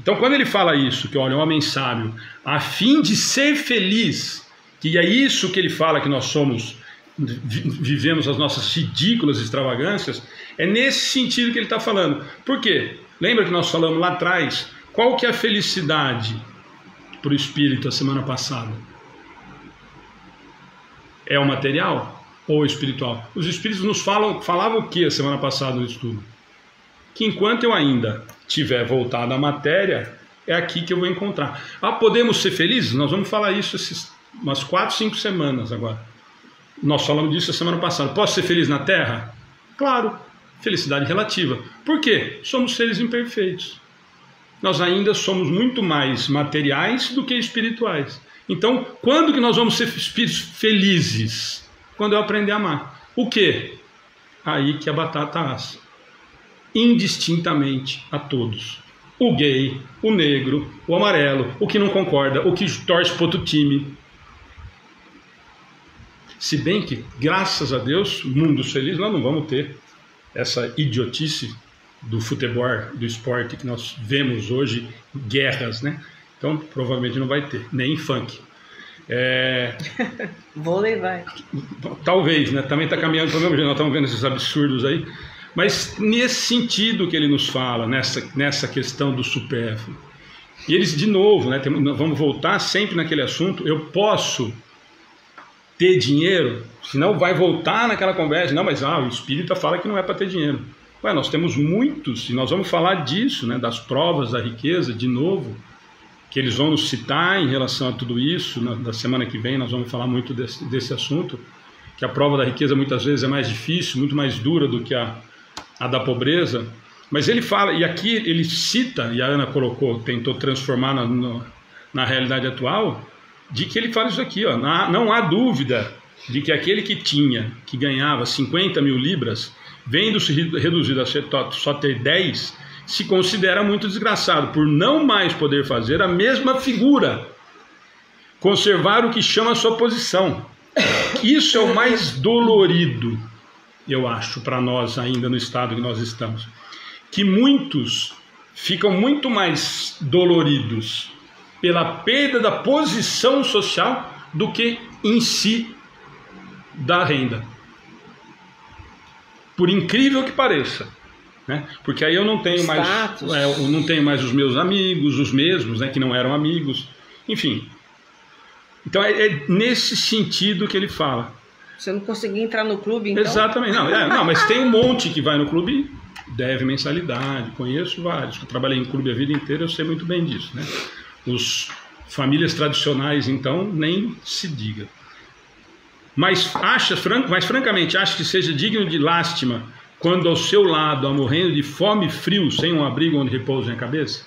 Então, quando ele fala isso, que olha, o homem sábio, a fim de ser feliz, que é isso que ele fala que nós somos, vivemos as nossas ridículas extravagâncias, é nesse sentido que ele está falando. Por quê? Lembra que nós falamos lá atrás, qual que é a felicidade para o espírito a semana passada? É o material ou o espiritual? Os espíritos nos falam, falavam o que a semana passada no estudo? Que enquanto eu ainda tiver voltado à matéria, é aqui que eu vou encontrar. Ah, podemos ser felizes? Nós vamos falar isso esses, umas quatro, cinco semanas agora. Nós falamos disso a semana passada. Posso ser feliz na Terra? Claro, felicidade relativa. Por quê? Somos seres imperfeitos. Nós ainda somos muito mais materiais do que espirituais. Então, quando que nós vamos ser espíritos felizes? Quando eu aprender a amar. O quê? Aí que a batata assa indistintamente a todos. O gay, o negro, o amarelo, o que não concorda, o que torce para outro time. Se bem que, graças a Deus, mundo feliz, nós não vamos ter essa idiotice do futebol, do esporte que nós vemos hoje, guerras, né? Então, provavelmente não vai ter, nem funk. É... Vôlei vai. Talvez, né? Também está caminhando para o mesmo jeito, nós estamos vendo esses absurdos aí. Mas nesse sentido que ele nos fala, nessa, nessa questão do supérfluo. E eles, de novo, né, tem, vamos voltar sempre naquele assunto, eu posso ter dinheiro, senão vai voltar naquela conversa, não, mas ah, o espírita fala que não é para ter dinheiro. Ué, nós temos muitos, e nós vamos falar disso, né, das provas da riqueza, de novo, que eles vão nos citar em relação a tudo isso, na, da semana que vem nós vamos falar muito desse, desse assunto, que a prova da riqueza muitas vezes é mais difícil, muito mais dura do que a, a da pobreza, mas ele fala, e aqui ele cita, e a Ana colocou, tentou transformar na, no, na realidade atual, de que ele fala isso aqui, ó, não há dúvida de que aquele que tinha, que ganhava 50 mil libras, vendo-se reduzido a só ter 10, se considera muito desgraçado por não mais poder fazer a mesma figura, conservar o que chama sua posição. Isso é o mais dolorido eu acho, para nós ainda no estado que nós estamos. Que muitos ficam muito mais doloridos pela perda da posição social do que em si da renda. Por incrível que pareça. Né? Porque aí eu não tenho mais é, eu não tenho mais os meus amigos, os mesmos, né, que não eram amigos, enfim. Então é, é nesse sentido que ele fala. Você não conseguia entrar no clube, então? Exatamente. Não, é, não, mas tem um monte que vai no clube deve mensalidade. Conheço vários. Eu trabalhei em clube a vida inteira, eu sei muito bem disso. Né? Os famílias tradicionais, então, nem se diga. Mas acha, mas francamente, acha que seja digno de lástima quando ao seu lado, a morrendo de fome e frio, sem um abrigo onde repousa a cabeça?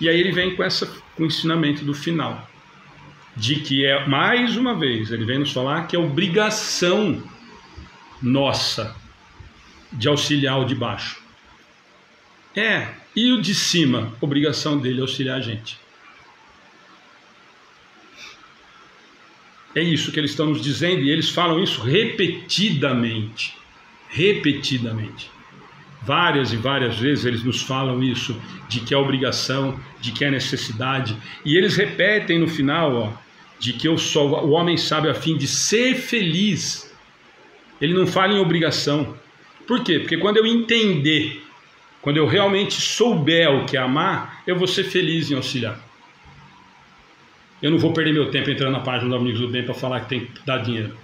E aí ele vem com, essa, com o ensinamento do final. de que é, mais uma vez, ele vem nos falar que é obrigação nossa de auxiliar o de baixo. É, e o de cima, obrigação dele auxiliar a gente. É isso que eles estão nos dizendo e eles falam isso repetidamente. Repetidamente. Várias e várias vezes eles nos falam isso, de que é obrigação, de que é necessidade. E eles repetem no final, ó, de que eu sou o homem sabe a fim de ser feliz. Ele não fala em obrigação. Por quê? Porque quando eu entender, quando eu realmente souber o que é amar, eu vou ser feliz em auxiliar. Eu não vou perder meu tempo entrando na página do Amigos do Bem para falar que tem que dar dinheiro.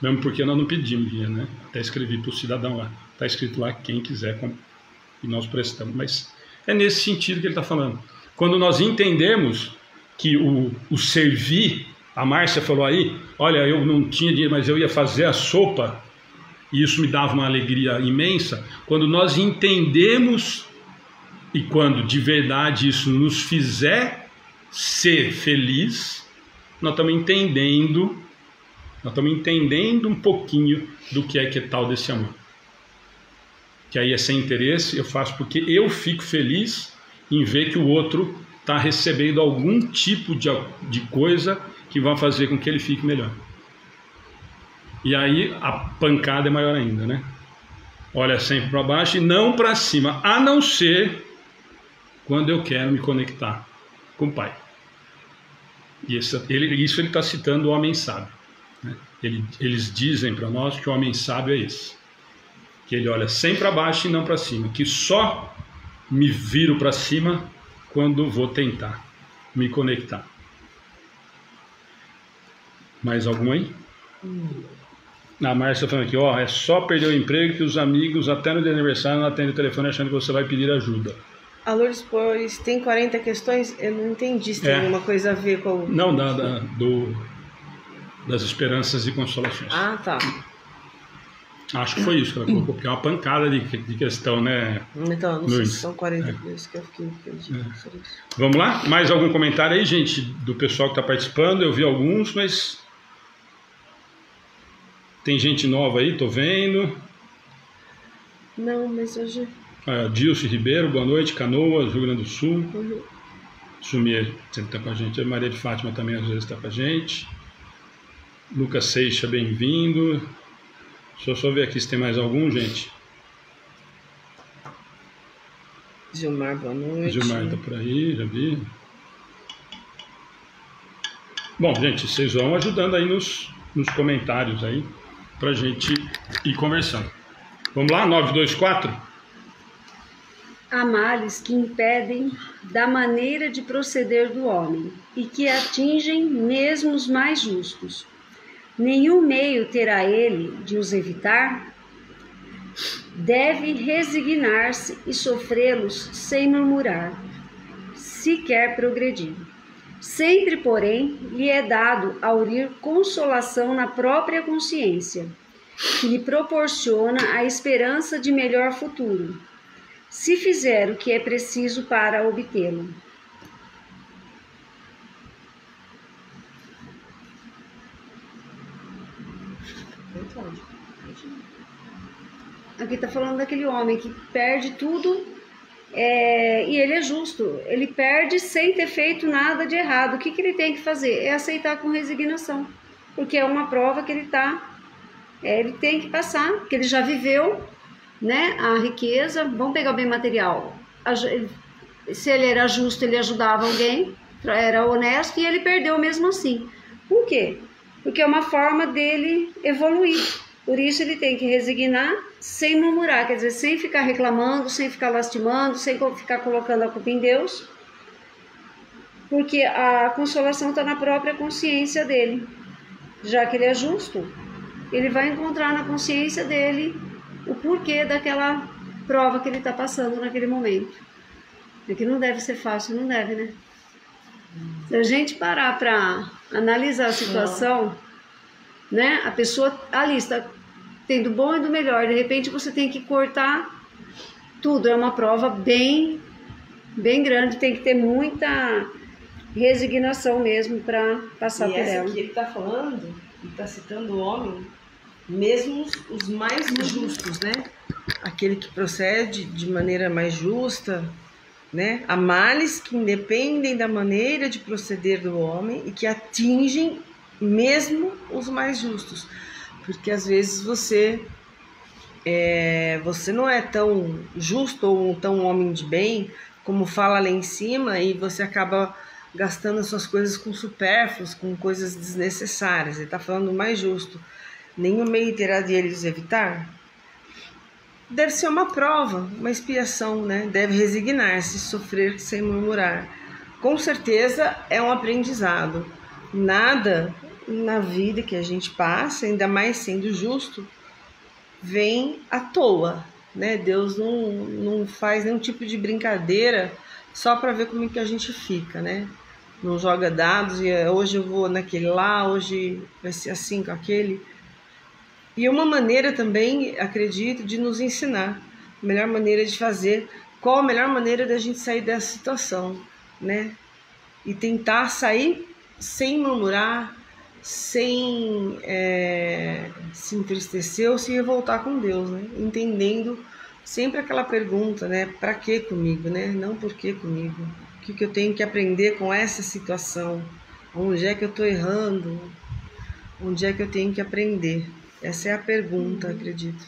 Mesmo porque nós não pedimos dinheiro, né? Até escrevi para o cidadão lá. Está escrito lá quem quiser e nós prestamos. Mas é nesse sentido que ele está falando. Quando nós entendemos que o, o servir, a Márcia falou aí, olha, eu não tinha dinheiro, mas eu ia fazer a sopa, e isso me dava uma alegria imensa. Quando nós entendemos e quando de verdade isso nos fizer ser feliz, nós estamos entendendo, nós estamos entendendo um pouquinho do que é que é tal desse amor. Que aí é sem interesse, eu faço porque eu fico feliz em ver que o outro está recebendo algum tipo de, de coisa que vai fazer com que ele fique melhor. E aí a pancada é maior ainda, né? Olha sempre para baixo e não para cima, a não ser quando eu quero me conectar com o Pai. E isso ele está citando o homem sábio. Né? Ele, eles dizem para nós que o homem sábio é esse. Que ele olha sempre para baixo e não para cima. Que só me viro para cima quando vou tentar me conectar. Mais algum aí? Hum. A Márcia falando aqui, ó, é só perder o emprego que os amigos, até no dia de aniversário, não atendem o telefone achando que você vai pedir ajuda. A Lourdes, pois tem 40 questões, eu não entendi se tem é. alguma coisa a ver com. Não, da, da, do, das esperanças e consolações. Ah, tá. Acho que foi isso que ela colocou, porque é uma pancada de, de questão, né? Então, não sei se são 40 é. que eu fiquei perdido. É. Vamos lá? Mais algum comentário aí, gente, do pessoal que está participando? Eu vi alguns, mas. Tem gente nova aí, tô vendo. Não, mas hoje Dilce Ribeiro, boa noite. Canoas, Rio Grande do Sul. Sumir sempre está com a gente. A Maria de Fátima também às vezes está com a gente. Lucas Seixa, bem-vindo. Deixa eu só ver aqui se tem mais algum, gente. Gilmar, boa noite. Gilmar está por aí, já vi. Bom, gente, vocês vão ajudando aí nos, nos comentários aí para gente ir conversando. Vamos lá, 924? Há males que impedem da maneira de proceder do homem e que atingem mesmo os mais justos. Nenhum meio terá ele de os evitar. Deve resignar-se e sofrê-los sem murmurar, se quer progredir. Sempre, porém, lhe é dado aurir consolação na própria consciência, que lhe proporciona a esperança de melhor futuro se fizer o que é preciso para obtê-lo. Aqui está falando daquele homem que perde tudo é, e ele é justo. Ele perde sem ter feito nada de errado. O que, que ele tem que fazer? É aceitar com resignação, porque é uma prova que ele está. É, ele tem que passar, que ele já viveu né, a riqueza, vamos pegar o bem material. Se ele era justo, ele ajudava alguém, era honesto e ele perdeu mesmo assim. Por quê? Porque é uma forma dele evoluir. Por isso ele tem que resignar sem murmurar, quer dizer, sem ficar reclamando, sem ficar lastimando, sem ficar colocando a culpa em Deus, porque a consolação está na própria consciência dele. Já que ele é justo, ele vai encontrar na consciência dele o porquê daquela prova que ele está passando naquele momento. É que não deve ser fácil, não deve, né? Se a gente parar para analisar a situação, né? A pessoa ali está tendo bom e do melhor, de repente você tem que cortar tudo. É uma prova bem, bem grande, tem que ter muita resignação mesmo para passar e por essa ela. que ele está falando, ele está citando o homem, mesmo os, os mais justos, né? Aquele que procede de maneira mais justa, né? Há males que independem da maneira de proceder do homem e que atingem mesmo os mais justos, porque às vezes você é, você não é tão justo ou tão homem de bem como fala lá em cima e você acaba gastando suas coisas com supérfluos, com coisas desnecessárias. Ele está falando mais justo. Nenhum meio terá de eles evitar? Deve ser uma prova, uma expiação, né? Deve resignar-se, sofrer sem murmurar. Com certeza é um aprendizado. Nada na vida que a gente passa, ainda mais sendo justo, vem à toa, né? Deus não, não faz nenhum tipo de brincadeira só para ver como é que a gente fica, né? Não joga dados e eh, hoje eu vou naquele lá, hoje vai ser assim com aquele. E uma maneira também, acredito, de nos ensinar a melhor maneira de fazer, qual a melhor maneira da gente sair dessa situação, né? E tentar sair sem murmurar, sem é, se entristecer ou se revoltar com Deus, né? Entendendo sempre aquela pergunta, né? Para que comigo, né? Não por que comigo. O que, que eu tenho que aprender com essa situação? Onde é que eu estou errando? Onde é que eu tenho que aprender? Essa é a pergunta, acredito.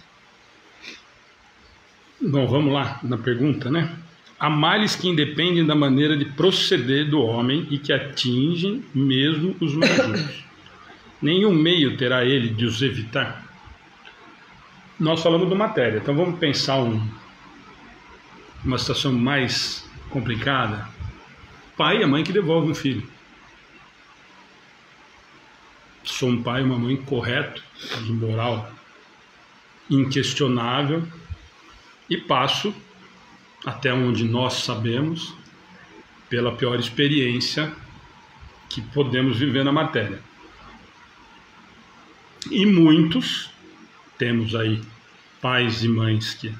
Bom, vamos lá na pergunta, né? Há males que independem da maneira de proceder do homem e que atingem mesmo os mais. Nenhum meio terá ele de os evitar. Nós falamos de matéria, então vamos pensar um, uma situação mais complicada. Pai e a mãe que devolvem o filho. Sou um pai e uma mãe correto, de moral inquestionável, e passo, até onde nós sabemos, pela pior experiência que podemos viver na matéria. E muitos, temos aí pais e mães que,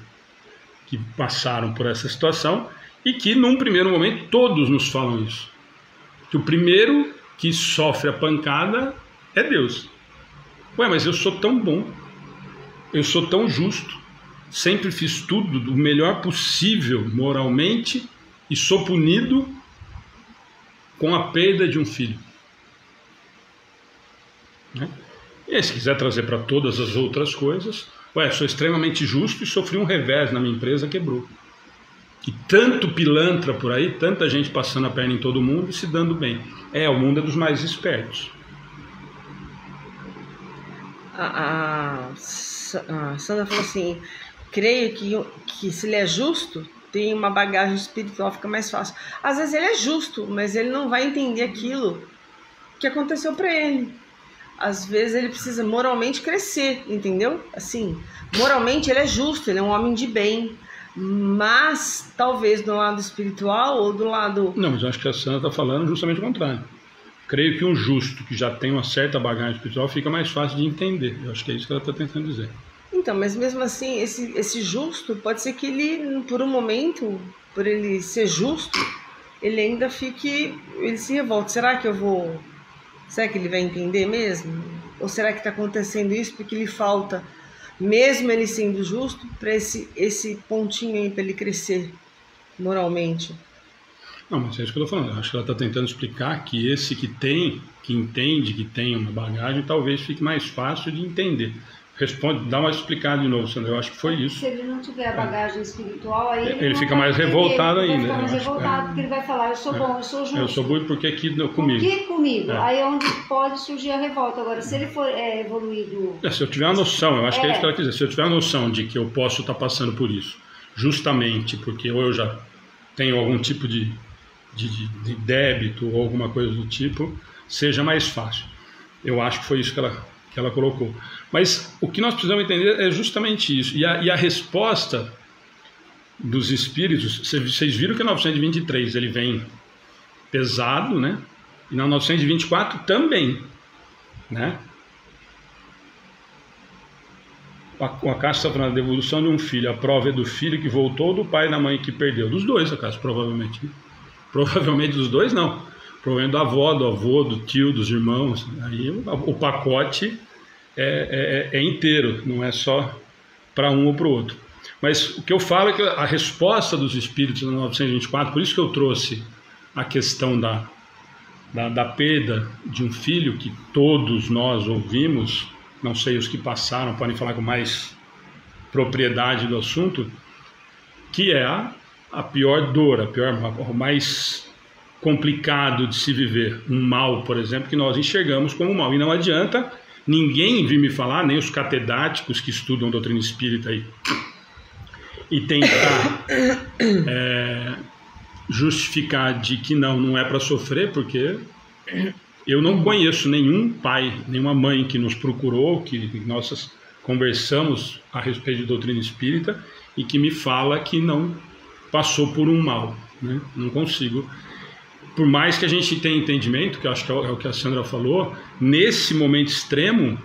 que passaram por essa situação e que, num primeiro momento, todos nos falam isso. Que o primeiro que sofre a pancada é Deus. Ué, mas eu sou tão bom, eu sou tão justo, sempre fiz tudo do melhor possível moralmente e sou punido com a perda de um filho. Né? E aí, se quiser trazer para todas as outras coisas, ué, sou extremamente justo e sofri um revés na minha empresa, quebrou. E tanto pilantra por aí, tanta gente passando a perna em todo mundo e se dando bem. É, o mundo é dos mais espertos. A, a, Sandra falou assim: creio que, que se ele é justo, tem uma bagagem espiritual, fica mais fácil. Às vezes ele é justo, mas ele não vai entender aquilo que aconteceu para ele. Às vezes ele precisa moralmente crescer, entendeu? Assim, moralmente ele é justo, ele é um homem de bem, mas talvez do lado espiritual ou do lado. Não, mas eu acho que a Sandra está falando justamente o contrário. Creio que um justo que já tem uma certa bagagem espiritual fica mais fácil de entender. Eu acho que é isso que ela está tentando dizer. Então, mas mesmo assim, esse, esse justo, pode ser que ele, por um momento, por ele ser justo, ele ainda fique. ele se revolte. Será que eu vou. Será que ele vai entender mesmo? Ou será que está acontecendo isso porque lhe falta, mesmo ele sendo justo, para esse, esse pontinho aí para ele crescer moralmente? Não, mas é isso que eu estou falando. Eu acho que ela está tentando explicar que esse que tem, que entende que tem uma bagagem, talvez fique mais fácil de entender. Responde, dá uma explicada de novo, Sandra. Eu acho que foi isso. Se ele não tiver a bagagem espiritual, aí ele, Ele fica mais revoltado ele ainda, Vai ficar mais eu acho, revoltado, é. porque ele vai falar: eu sou É. bom, eu sou justo. Eu sou burro porque aqui comigo. que comigo? É. Aí é onde pode surgir a revolta. Agora, se ele for é, evoluído. É, se eu tiver uma noção, eu acho que é É. isso que ela quer dizer. Se eu tiver a noção de que eu posso estar passando por isso, justamente porque ou eu já tenho algum tipo de, de, de- débito ou alguma coisa do tipo, seja mais fácil. Eu acho que foi isso que ela, que ela colocou. Mas o que nós precisamos entender é justamente isso. E a, e a resposta dos espíritos, cê- vocês viram que a 923 ele vem pesado, né? E na 924 também, né? A, a Caixa falando da devolução de um filho. A prova é do filho que voltou ou do pai e da mãe que perdeu. Dos dois, a Caixa, provavelmente. né? Provavelmente dos dois, não. problema do avó, do avô, do tio, dos irmãos. Aí o, pacote é, é, é, inteiro, não é só para um ou para o outro. Mas o que eu falo é que a resposta dos espíritos na 924, por isso que eu trouxe a questão da, da, da perda de um filho, que todos nós ouvimos, não sei os que passaram, podem falar com mais propriedade do assunto, que é a, a pior dor, a pior, o mais complicado de se viver. Um mal, por exemplo, que nós enxergamos como mal. E não adianta ninguém vir me falar, nem os catedráticos que estudam doutrina espírita aí, e tentar é, justificar de que não, não é para sofrer, porque eu não conheço nenhum pai, nenhuma mãe que nos procurou, que nós conversamos a respeito de doutrina espírita e que me fala que não passou por um mal. Né? Não consigo. Por mais que a gente tenha entendimento, que acho que é o que a Sandra falou, nesse momento extremo,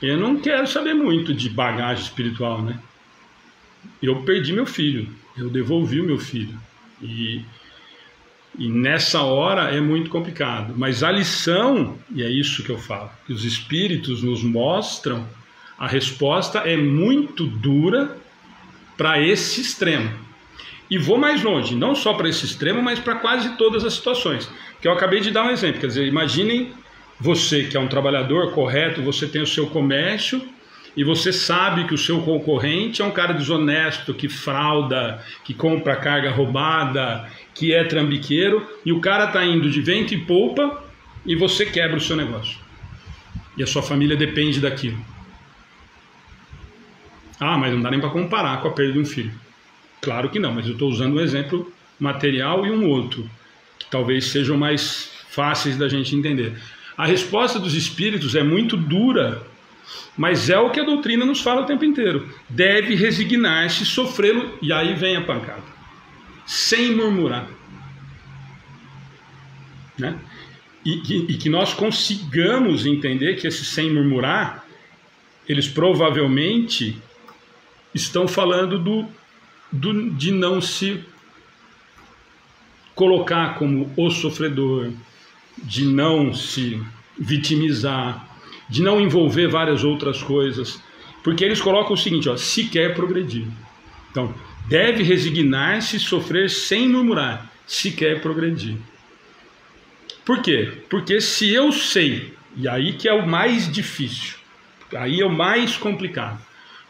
eu não quero saber muito de bagagem espiritual, né? Eu perdi meu filho, eu devolvi o meu filho. E, e nessa hora é muito complicado. Mas a lição, e é isso que eu falo, que os espíritos nos mostram, a resposta é muito dura para esse extremo. E vou mais longe, não só para esse extremo, mas para quase todas as situações. Que eu acabei de dar um exemplo. Quer dizer, imaginem você que é um trabalhador correto, você tem o seu comércio e você sabe que o seu concorrente é um cara desonesto, que frauda, que compra carga roubada, que é trambiqueiro, e o cara está indo de vento e poupa e você quebra o seu negócio. E a sua família depende daquilo. Ah, mas não dá nem para comparar com a perda de um filho. Claro que não, mas eu estou usando um exemplo material e um outro, que talvez sejam mais fáceis da gente entender. A resposta dos espíritos é muito dura, mas é o que a doutrina nos fala o tempo inteiro. Deve resignar-se, sofrê-lo, e aí vem a pancada, sem murmurar. Né? E, e, e que nós consigamos entender que esse sem murmurar, eles provavelmente estão falando do, do, de não se colocar como o sofredor, de não se vitimizar, de não envolver várias outras coisas, porque eles colocam o seguinte: ó, se quer progredir. Então, deve resignar-se e sofrer sem murmurar, se quer progredir. Por quê? Porque se eu sei, e aí que é o mais difícil, aí é o mais complicado.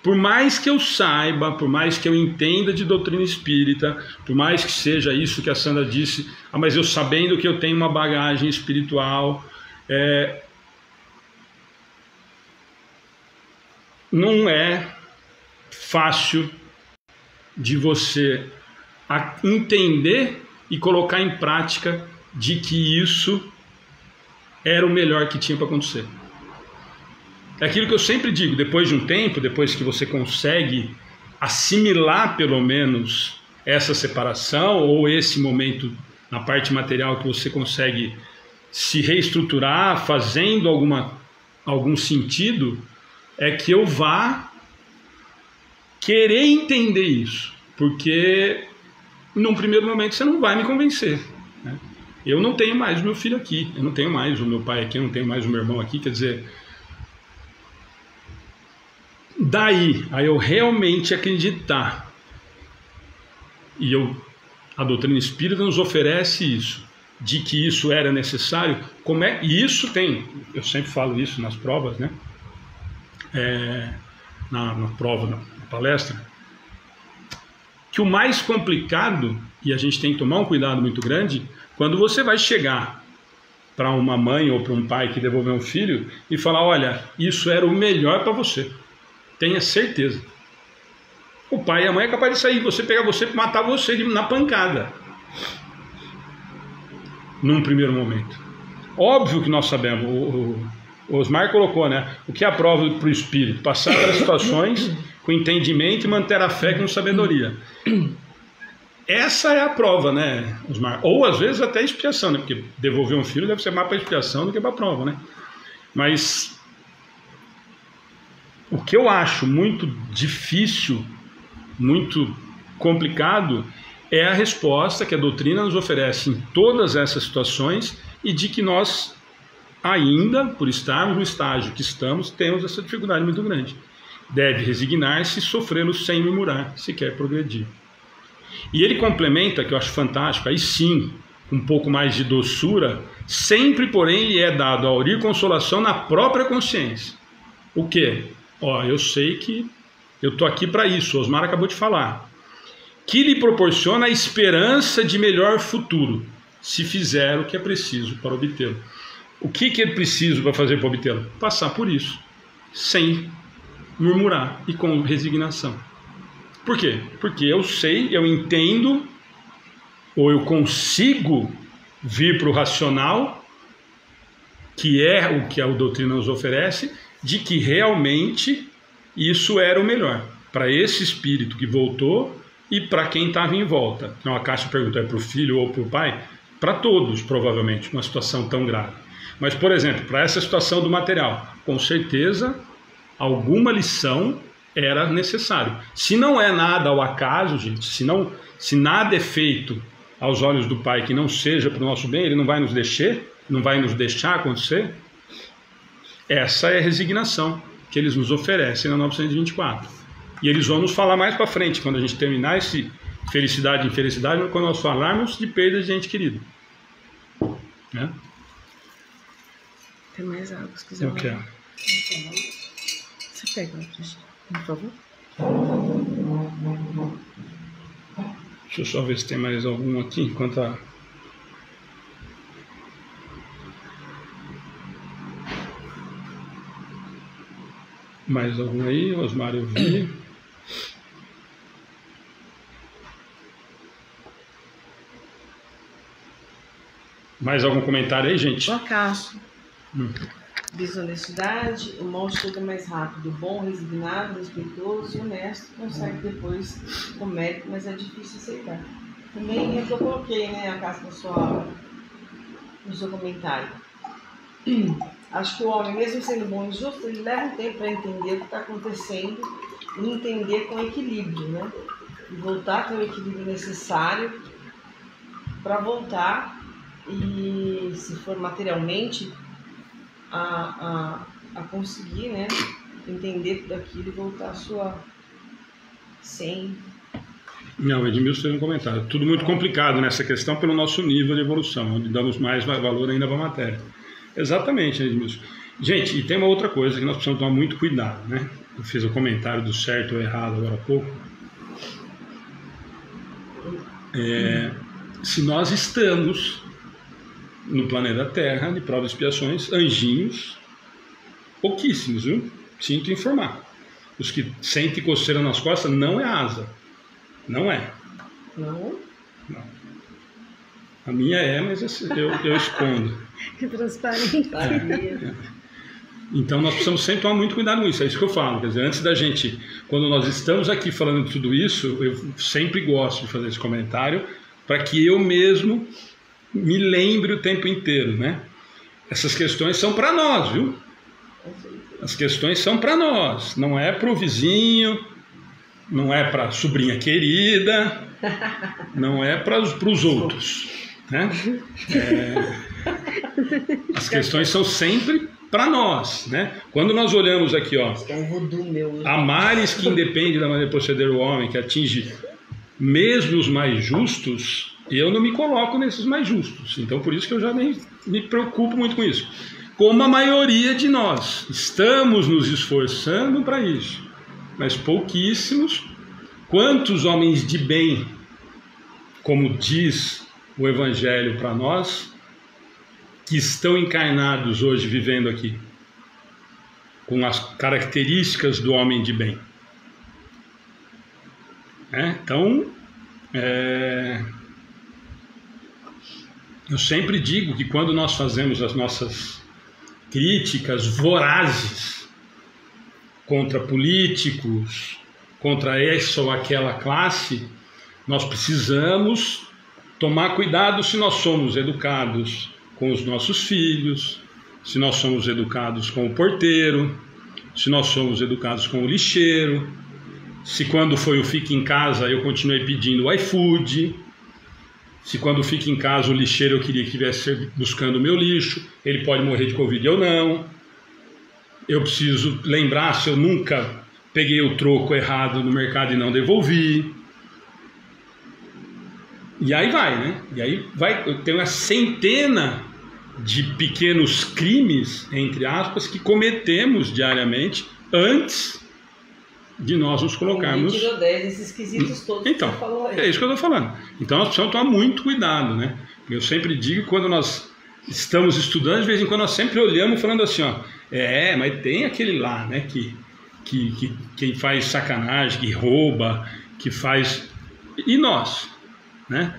Por mais que eu saiba, por mais que eu entenda de doutrina espírita, por mais que seja isso que a Sandra disse, ah, mas eu sabendo que eu tenho uma bagagem espiritual, é, não é fácil de você entender e colocar em prática de que isso era o melhor que tinha para acontecer. É aquilo que eu sempre digo, depois de um tempo, depois que você consegue assimilar pelo menos essa separação ou esse momento na parte material que você consegue se reestruturar, fazendo alguma, algum sentido, é que eu vá querer entender isso, porque num primeiro momento você não vai me convencer. Né? Eu não tenho mais o meu filho aqui, eu não tenho mais o meu pai aqui, eu não tenho mais o meu irmão aqui, quer dizer, Daí a eu realmente acreditar, e eu, a doutrina espírita nos oferece isso, de que isso era necessário, como é, e isso tem, eu sempre falo isso nas provas, né? É, na, na prova, na palestra, que o mais complicado, e a gente tem que tomar um cuidado muito grande, quando você vai chegar para uma mãe ou para um pai que devolveu um filho e falar: olha, isso era o melhor para você. Tenha certeza. O pai e a mãe é capaz de sair, você pegar você matar você na pancada. Num primeiro momento. Óbvio que nós sabemos, o, o Osmar colocou, né? O que é a prova para o espírito? Passar pelas situações com entendimento e manter a fé com sabedoria. Essa é a prova, né, Osmar? Ou às vezes até expiação, né? Porque devolver um filho deve ser mais para expiação do que para prova, né? Mas o que eu acho muito difícil, muito complicado, é a resposta que a doutrina nos oferece em todas essas situações e de que nós ainda, por estarmos no estágio que estamos, temos essa dificuldade muito grande. Deve resignar-se e sofrê-lo sem murmurar, se quer progredir. E ele complementa, que eu acho fantástico, aí sim, um pouco mais de doçura, sempre, porém, lhe é dado a aurir consolação na própria consciência. O quê? Ó, eu sei que eu estou aqui para isso, o Osmar acabou de falar. Que lhe proporciona a esperança de melhor futuro, se fizer o que é preciso para obtê-lo. O que, que é preciso para fazer para obtê-lo? Passar por isso, sem murmurar e com resignação. Por quê? Porque eu sei, eu entendo, ou eu consigo vir para o racional, que é o que a doutrina nos oferece, de que realmente isso era o melhor para esse espírito que voltou e para quem estava em volta. Então a Caixa perguntou: é para o filho ou para o pai? Para todos, provavelmente, uma situação tão grave. Mas, por exemplo, para essa situação do material, com certeza alguma lição era necessário. Se não é nada ao acaso, gente, se, não, se nada é feito aos olhos do Pai que não seja para o nosso bem, Ele não vai nos deixar, não vai nos deixar acontecer. Essa é a resignação que eles nos oferecem na 924. E eles vão nos falar mais para frente, quando a gente terminar esse felicidade e infelicidade, quando nós falarmos de perda de gente querida. Né? Tem mais água, se quiser. Eu quero. Você pega, por favor. Deixa eu só ver se tem mais algum aqui, enquanto a... Mais algum aí, Osmar, eu vi. Mais algum comentário aí, gente? O acaso. Hum. Desonestidade, o mal chega mais rápido. O bom, resignado, respeitoso e honesto consegue depois com mérito, mas é difícil aceitar. Também é que eu coloquei, né, a casa sua, no seu comentário. Acho que o homem, mesmo sendo bom e justo, ele leva um tempo para entender o que está acontecendo e entender com equilíbrio, né? E voltar a ter o equilíbrio necessário para voltar e, se for materialmente, a, a, a conseguir né, entender tudo aquilo e voltar à sua sem. Não, Edmilson fez um comentário. Tudo muito complicado nessa questão pelo nosso nível de evolução, onde damos mais valor ainda para a matéria. Exatamente, Edmilson. Gente, e tem uma outra coisa que nós precisamos tomar muito cuidado, né? Eu fiz o comentário do certo ou errado agora há pouco. É, se nós estamos no planeta Terra, de provas e expiações, anjinhos, pouquíssimos, viu? Sinto informar. Os que sentem coceira nas costas não é asa. Não é. Não? Não. A minha é, mas eu, eu escondo. Que transparente. É. Então nós precisamos sempre tomar muito cuidado com isso, é isso que eu falo. Quer dizer, antes da gente, quando nós estamos aqui falando de tudo isso, eu sempre gosto de fazer esse comentário para que eu mesmo me lembre o tempo inteiro, né? Essas questões são para nós, viu? As questões são para nós, não é para o vizinho, não é para a sobrinha querida, não é para os outros. Né? É, as questões são sempre para nós. Né? Quando nós olhamos aqui, ó, há males que independe da maneira de proceder o homem, que atinge mesmo os mais justos, eu não me coloco nesses mais justos. Então, por isso que eu já nem me preocupo muito com isso. Como a maioria de nós, estamos nos esforçando para isso, mas pouquíssimos. Quantos homens de bem, como diz o Evangelho para nós, que estão encarnados hoje vivendo aqui, com as características do homem de bem? É, então, é, eu sempre digo que quando nós fazemos as nossas críticas vorazes contra políticos, contra essa ou aquela classe, nós precisamos tomar cuidado se nós somos educados com os nossos filhos, se nós somos educados com o porteiro, se nós somos educados com o lixeiro, se quando foi o fique em casa eu continuei pedindo o iFood, se quando fica em casa o lixeiro eu queria que estivesse buscando o meu lixo, ele pode morrer de Covid ou não. Eu preciso lembrar se eu nunca peguei o troco errado no mercado e não devolvi. E aí vai, né? E aí vai, tenho uma centena de pequenos crimes, entre aspas, que cometemos diariamente antes de nós nos colocarmos. Tirou 10 desses quesitos todos então, que você falou aí. É isso que eu estou falando. Então nós precisamos tomar muito cuidado, né? Eu sempre digo que quando nós estamos estudando, de vez em quando nós sempre olhamos falando assim, ó, é, mas tem aquele lá, né, que, que, que quem faz sacanagem, que rouba, que faz. E nós, né?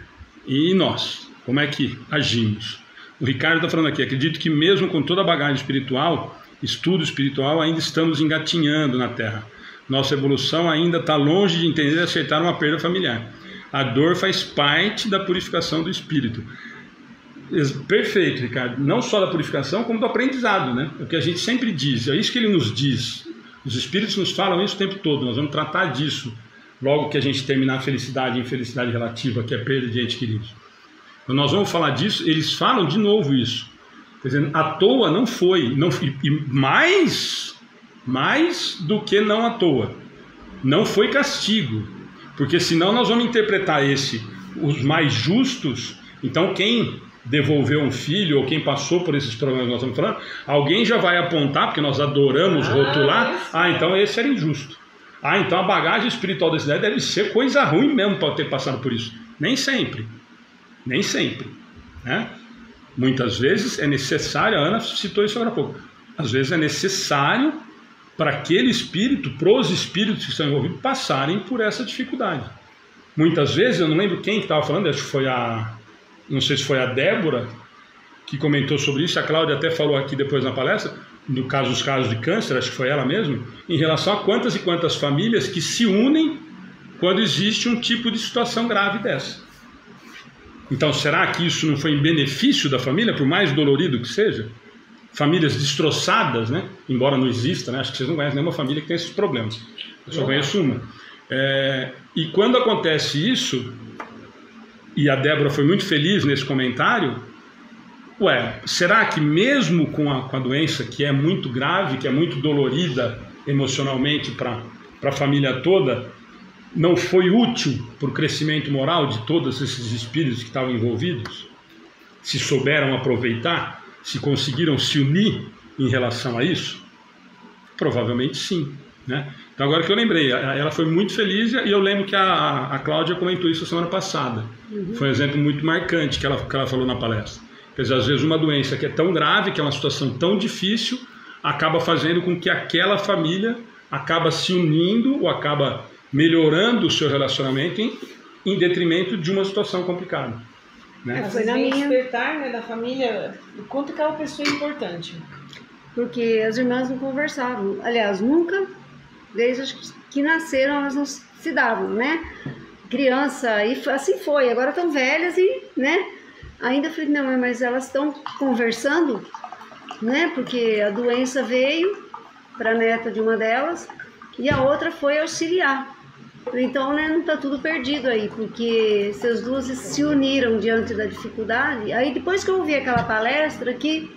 E nós, como é que agimos? O Ricardo está falando aqui, acredito que mesmo com toda a bagagem espiritual, estudo espiritual, ainda estamos engatinhando na Terra nossa evolução ainda está longe de entender e aceitar uma perda familiar. A dor faz parte da purificação do espírito. Perfeito, Ricardo. Não só da purificação, como do aprendizado, né? É o que a gente sempre diz, é isso que ele nos diz. Os espíritos nos falam isso o tempo todo. Nós vamos tratar disso logo que a gente terminar a felicidade e infelicidade relativa, que é perda de entes queridos. Então, nós vamos falar disso, eles falam de novo isso. Quer dizer, à toa não foi. Não, e mais mais do que não à toa. Não foi castigo, porque senão nós vamos interpretar esse os mais justos. Então quem devolveu um filho ou quem passou por esses problemas que nós estamos falando, alguém já vai apontar, porque nós adoramos ah, rotular, ah, então esse era injusto. Ah, então a bagagem espiritual desse ideia deve ser coisa ruim mesmo para ter passado por isso. Nem sempre. Nem sempre. Né? Muitas vezes é necessário, a Ana citou isso agora há pouco, às vezes é necessário para aquele espírito, para os espíritos que estão envolvidos, passarem por essa dificuldade. Muitas vezes, eu não lembro quem que estava falando, acho que foi a. Não sei se foi a Débora que comentou sobre isso, a Cláudia até falou aqui depois na palestra, no caso dos casos de câncer, acho que foi ela mesma, em relação a quantas e quantas famílias que se unem quando existe um tipo de situação grave dessa. Então, será que isso não foi em benefício da família, por mais dolorido que seja? famílias destroçadas, né? embora não exista, né? acho que vocês não conhecem nenhuma família que tem esses problemas. Eu só conheço uma. É, e quando acontece isso, e a Débora foi muito feliz nesse comentário, ué, será que mesmo com a, com a doença que é muito grave, que é muito dolorida emocionalmente para a família toda, não foi útil para o crescimento moral de todos esses espíritos que estavam envolvidos? Se souberam aproveitar? se conseguiram se unir em relação a isso? Provavelmente sim. Né? Então, agora que eu lembrei, ela foi muito feliz e eu lembro que a, a Cláudia comentou isso semana passada. Uhum. Foi um exemplo muito marcante que ela, que ela falou na palestra. Quer dizer, às vezes uma doença que é tão grave, que é uma situação tão difícil, acaba fazendo com que aquela família acaba se unindo ou acaba melhorando o seu relacionamento em, em detrimento de uma situação complicada. Né? Às vezes vem minha... despertar né, da família o quanto aquela pessoa é importante. Porque as irmãs não conversavam. Aliás, nunca, desde que nasceram, elas não se davam, né? Criança, e assim foi. Agora estão velhas e, né? Ainda falei, não, mas elas estão conversando, né? Porque a doença veio para a neta de uma delas e a outra foi auxiliar. Então, né, não está tudo perdido aí, porque se as duas se uniram diante da dificuldade, aí depois que eu ouvi aquela palestra que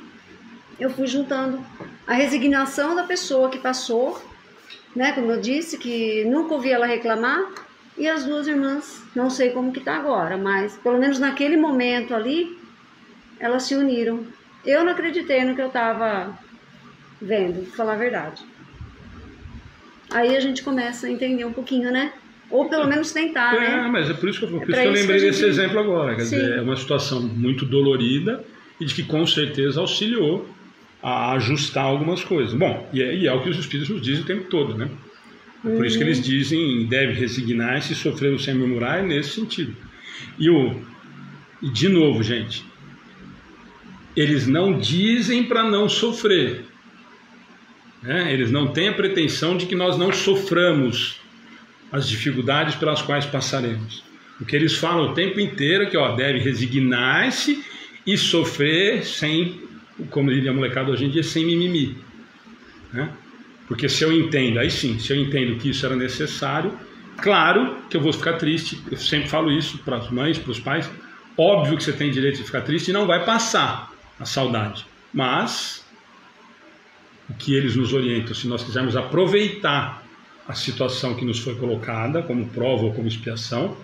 eu fui juntando a resignação da pessoa que passou, né, como eu disse, que nunca ouvi ela reclamar, e as duas irmãs, não sei como que tá agora, mas pelo menos naquele momento ali, elas se uniram. Eu não acreditei no que eu estava vendo, pra falar a verdade. Aí a gente começa a entender um pouquinho, né? Ou pelo menos tentar, é, né? mas é por isso que eu, por é isso que eu lembrei desse exemplo agora. Quer dizer, é uma situação muito dolorida e de que com certeza auxiliou a ajustar algumas coisas. Bom, e é, e é o que os espíritos nos dizem o tempo todo, né? É por uhum. isso que eles uhum. dizem deve resignar-se e sofrer sem murmurar, é nesse sentido. E, o, e de novo, gente, eles não dizem para não sofrer. Né? Eles não têm a pretensão de que nós não soframos as dificuldades pelas quais passaremos. O que eles falam o tempo inteiro é que ó, deve resignar-se e sofrer sem, como diria a molecada hoje em dia, sem mimimi. Né? Porque se eu entendo, aí sim, se eu entendo que isso era necessário, claro que eu vou ficar triste, eu sempre falo isso para as mães, para os pais, Óbvio que você tem direito de ficar triste e não vai passar a saudade. Mas o que eles nos orientam, se nós quisermos aproveitar a situação que nos foi colocada como prova ou como expiação,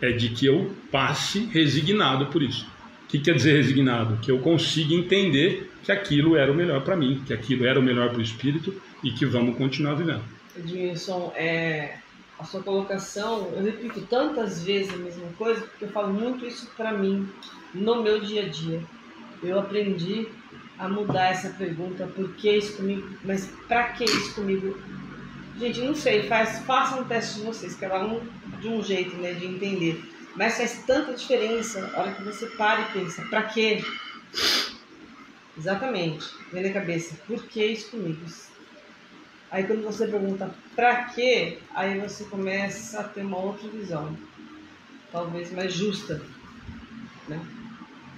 é de que eu passe resignado por isso. Que quer dizer resignado? Que eu consiga entender que aquilo era o melhor para mim, que aquilo era o melhor para o espírito e que vamos continuar vivendo. Edmilson, é, a sua colocação, eu repito tantas vezes a mesma coisa, porque eu falo muito isso para mim no meu dia a dia. Eu aprendi a mudar essa pergunta, por que isso comigo, mas para que isso comigo? Gente, não sei, faz, façam um teste de vocês, cada um de um jeito né, de entender. Mas faz tanta diferença a hora que você para e pensa, para quê? Exatamente, vem na cabeça, por que isso comigo? Aí quando você pergunta para quê, aí você começa a ter uma outra visão, talvez mais justa, né?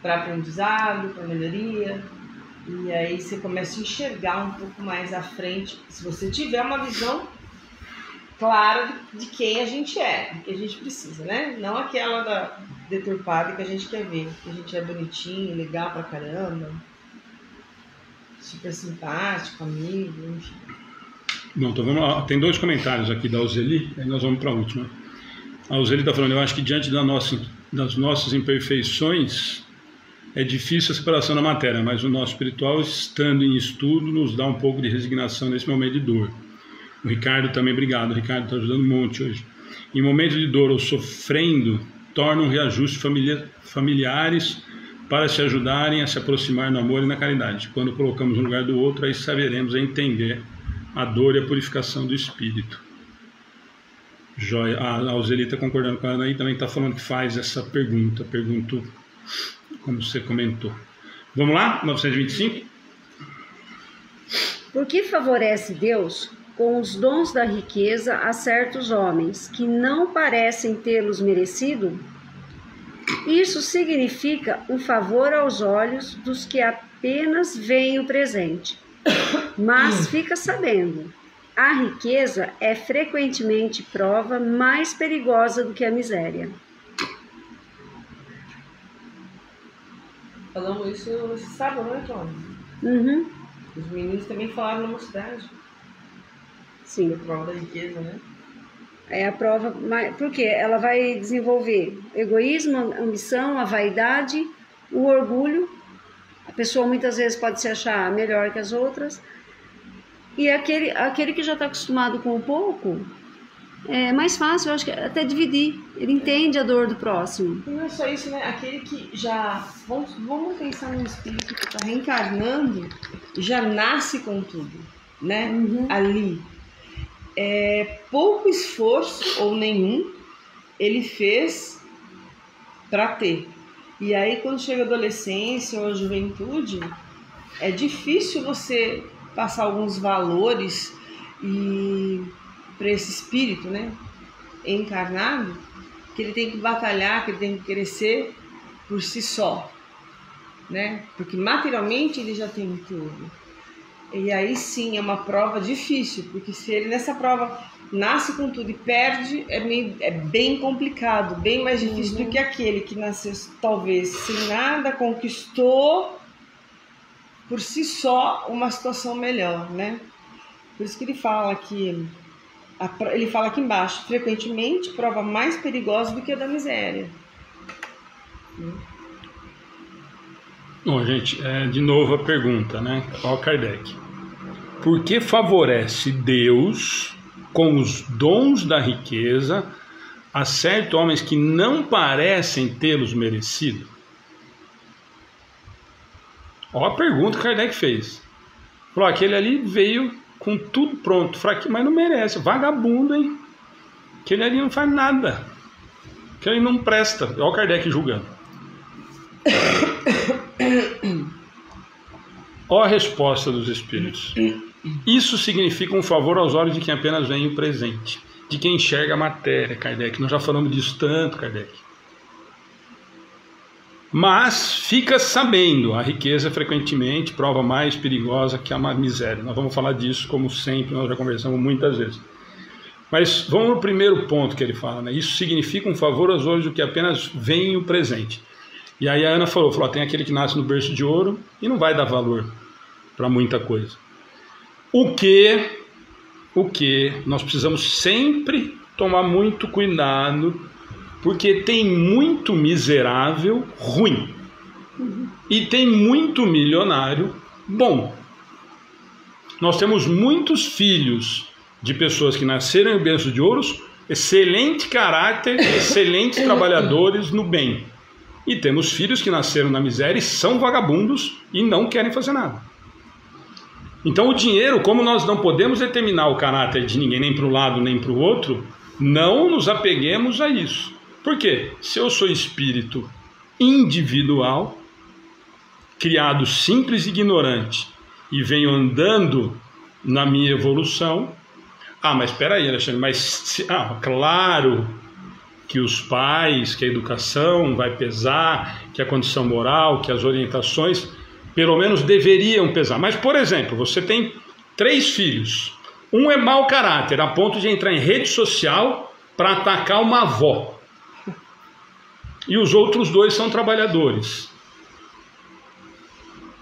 Para aprendizado, para melhoria, e aí você começa a enxergar um pouco mais à frente, se você tiver uma visão clara de quem a gente é, que a gente precisa, né? Não aquela da deturpada que a gente quer ver, que a gente é bonitinho, legal pra caramba, super simpático, amigo, enfim. Bom, vamos lá. Tem dois comentários aqui da Uzeli, aí nós vamos para a última. A Uzeli está falando, eu acho que diante da nossa, das nossas imperfeições é difícil a separação da matéria, mas o nosso espiritual, estando em estudo, nos dá um pouco de resignação nesse momento de dor. O Ricardo também, obrigado. O Ricardo está ajudando um monte hoje. Em momentos de dor ou sofrendo, tornam reajuste familiar, familiares para se ajudarem a se aproximar no amor e na caridade. Quando colocamos um lugar do outro, aí saberemos entender a dor e a purificação do espírito. Joia. A Alzelita concordando com ela aí também está falando que faz essa pergunta. Pergunto, como você comentou. Vamos lá? 925? Por que favorece Deus com os dons da riqueza a certos homens que não parecem tê-los merecido? Isso significa um favor aos olhos dos que apenas veem o presente mas fica sabendo, a riqueza é frequentemente prova mais perigosa do que a miséria. Falamos isso sábado, né, Tom? Uhum. Os meninos também falaram na mocidade. Sim. A prova da riqueza, né? É a prova, porque ela vai desenvolver egoísmo, ambição, a vaidade, o orgulho a pessoa muitas vezes pode se achar melhor que as outras. E aquele, aquele que já está acostumado com o pouco, é mais fácil, eu acho que até dividir. Ele entende a dor do próximo. E não é só isso, né? Aquele que já. Vamos, vamos pensar num espírito que está reencarnando, já nasce com tudo, né? Uhum. Ali. É, pouco esforço ou nenhum ele fez para ter. E aí, quando chega a adolescência ou a juventude, é difícil você passar alguns valores e para esse espírito, né, encarnado, que ele tem que batalhar, que ele tem que crescer por si só, né? Porque materialmente ele já tem tudo. E aí sim é uma prova difícil, porque se ele nessa prova nasce com tudo e perde, é, meio, é bem complicado, bem mais difícil uhum. do que aquele que nasceu talvez sem nada, conquistou por si só uma situação melhor, né? Por isso que ele fala que ele fala aqui embaixo, frequentemente prova mais perigosa do que a da miséria. Bom, gente, é, de novo a pergunta, né? Ao Kardec. Por que favorece Deus com os dons da riqueza a certos homens que não parecem tê-los merecido? Olha a pergunta que Kardec fez. Falou, aquele ali veio com tudo pronto, fraquinho, mas não merece. Vagabundo, hein? Aquele ali não faz nada. Aquele não presta. Olha o Kardec julgando. Olha a resposta dos espíritos. Isso significa um favor aos olhos de quem apenas vem o presente, de quem enxerga a matéria, Kardec. Nós já falamos disso tanto, Kardec. Mas fica sabendo, a riqueza frequentemente prova mais perigosa que a miséria. Nós vamos falar disso como sempre, nós já conversamos muitas vezes. Mas vamos no primeiro ponto que ele fala, né? Isso significa um favor aos olhos do que apenas vem o presente. E aí a Ana falou, falou, tem aquele que nasce no berço de ouro e não vai dar valor para muita coisa. O que o que nós precisamos sempre tomar muito cuidado, porque tem muito miserável ruim. E tem muito milionário bom. Nós temos muitos filhos de pessoas que nasceram em berço de ouros, excelente caráter, excelentes trabalhadores no bem. E temos filhos que nasceram na miséria e são vagabundos e não querem fazer nada. Então, o dinheiro, como nós não podemos determinar o caráter de ninguém, nem para um lado nem para o outro, não nos apeguemos a isso. Por quê? Se eu sou espírito individual, criado simples e ignorante, e venho andando na minha evolução, ah, mas espera aí, Alexandre, mas se, ah, claro que os pais, que a educação vai pesar, que a condição moral, que as orientações, pelo menos deveriam pesar. Mas, por exemplo, você tem três filhos. Um é mau caráter, a ponto de entrar em rede social para atacar uma avó. E os outros dois são trabalhadores.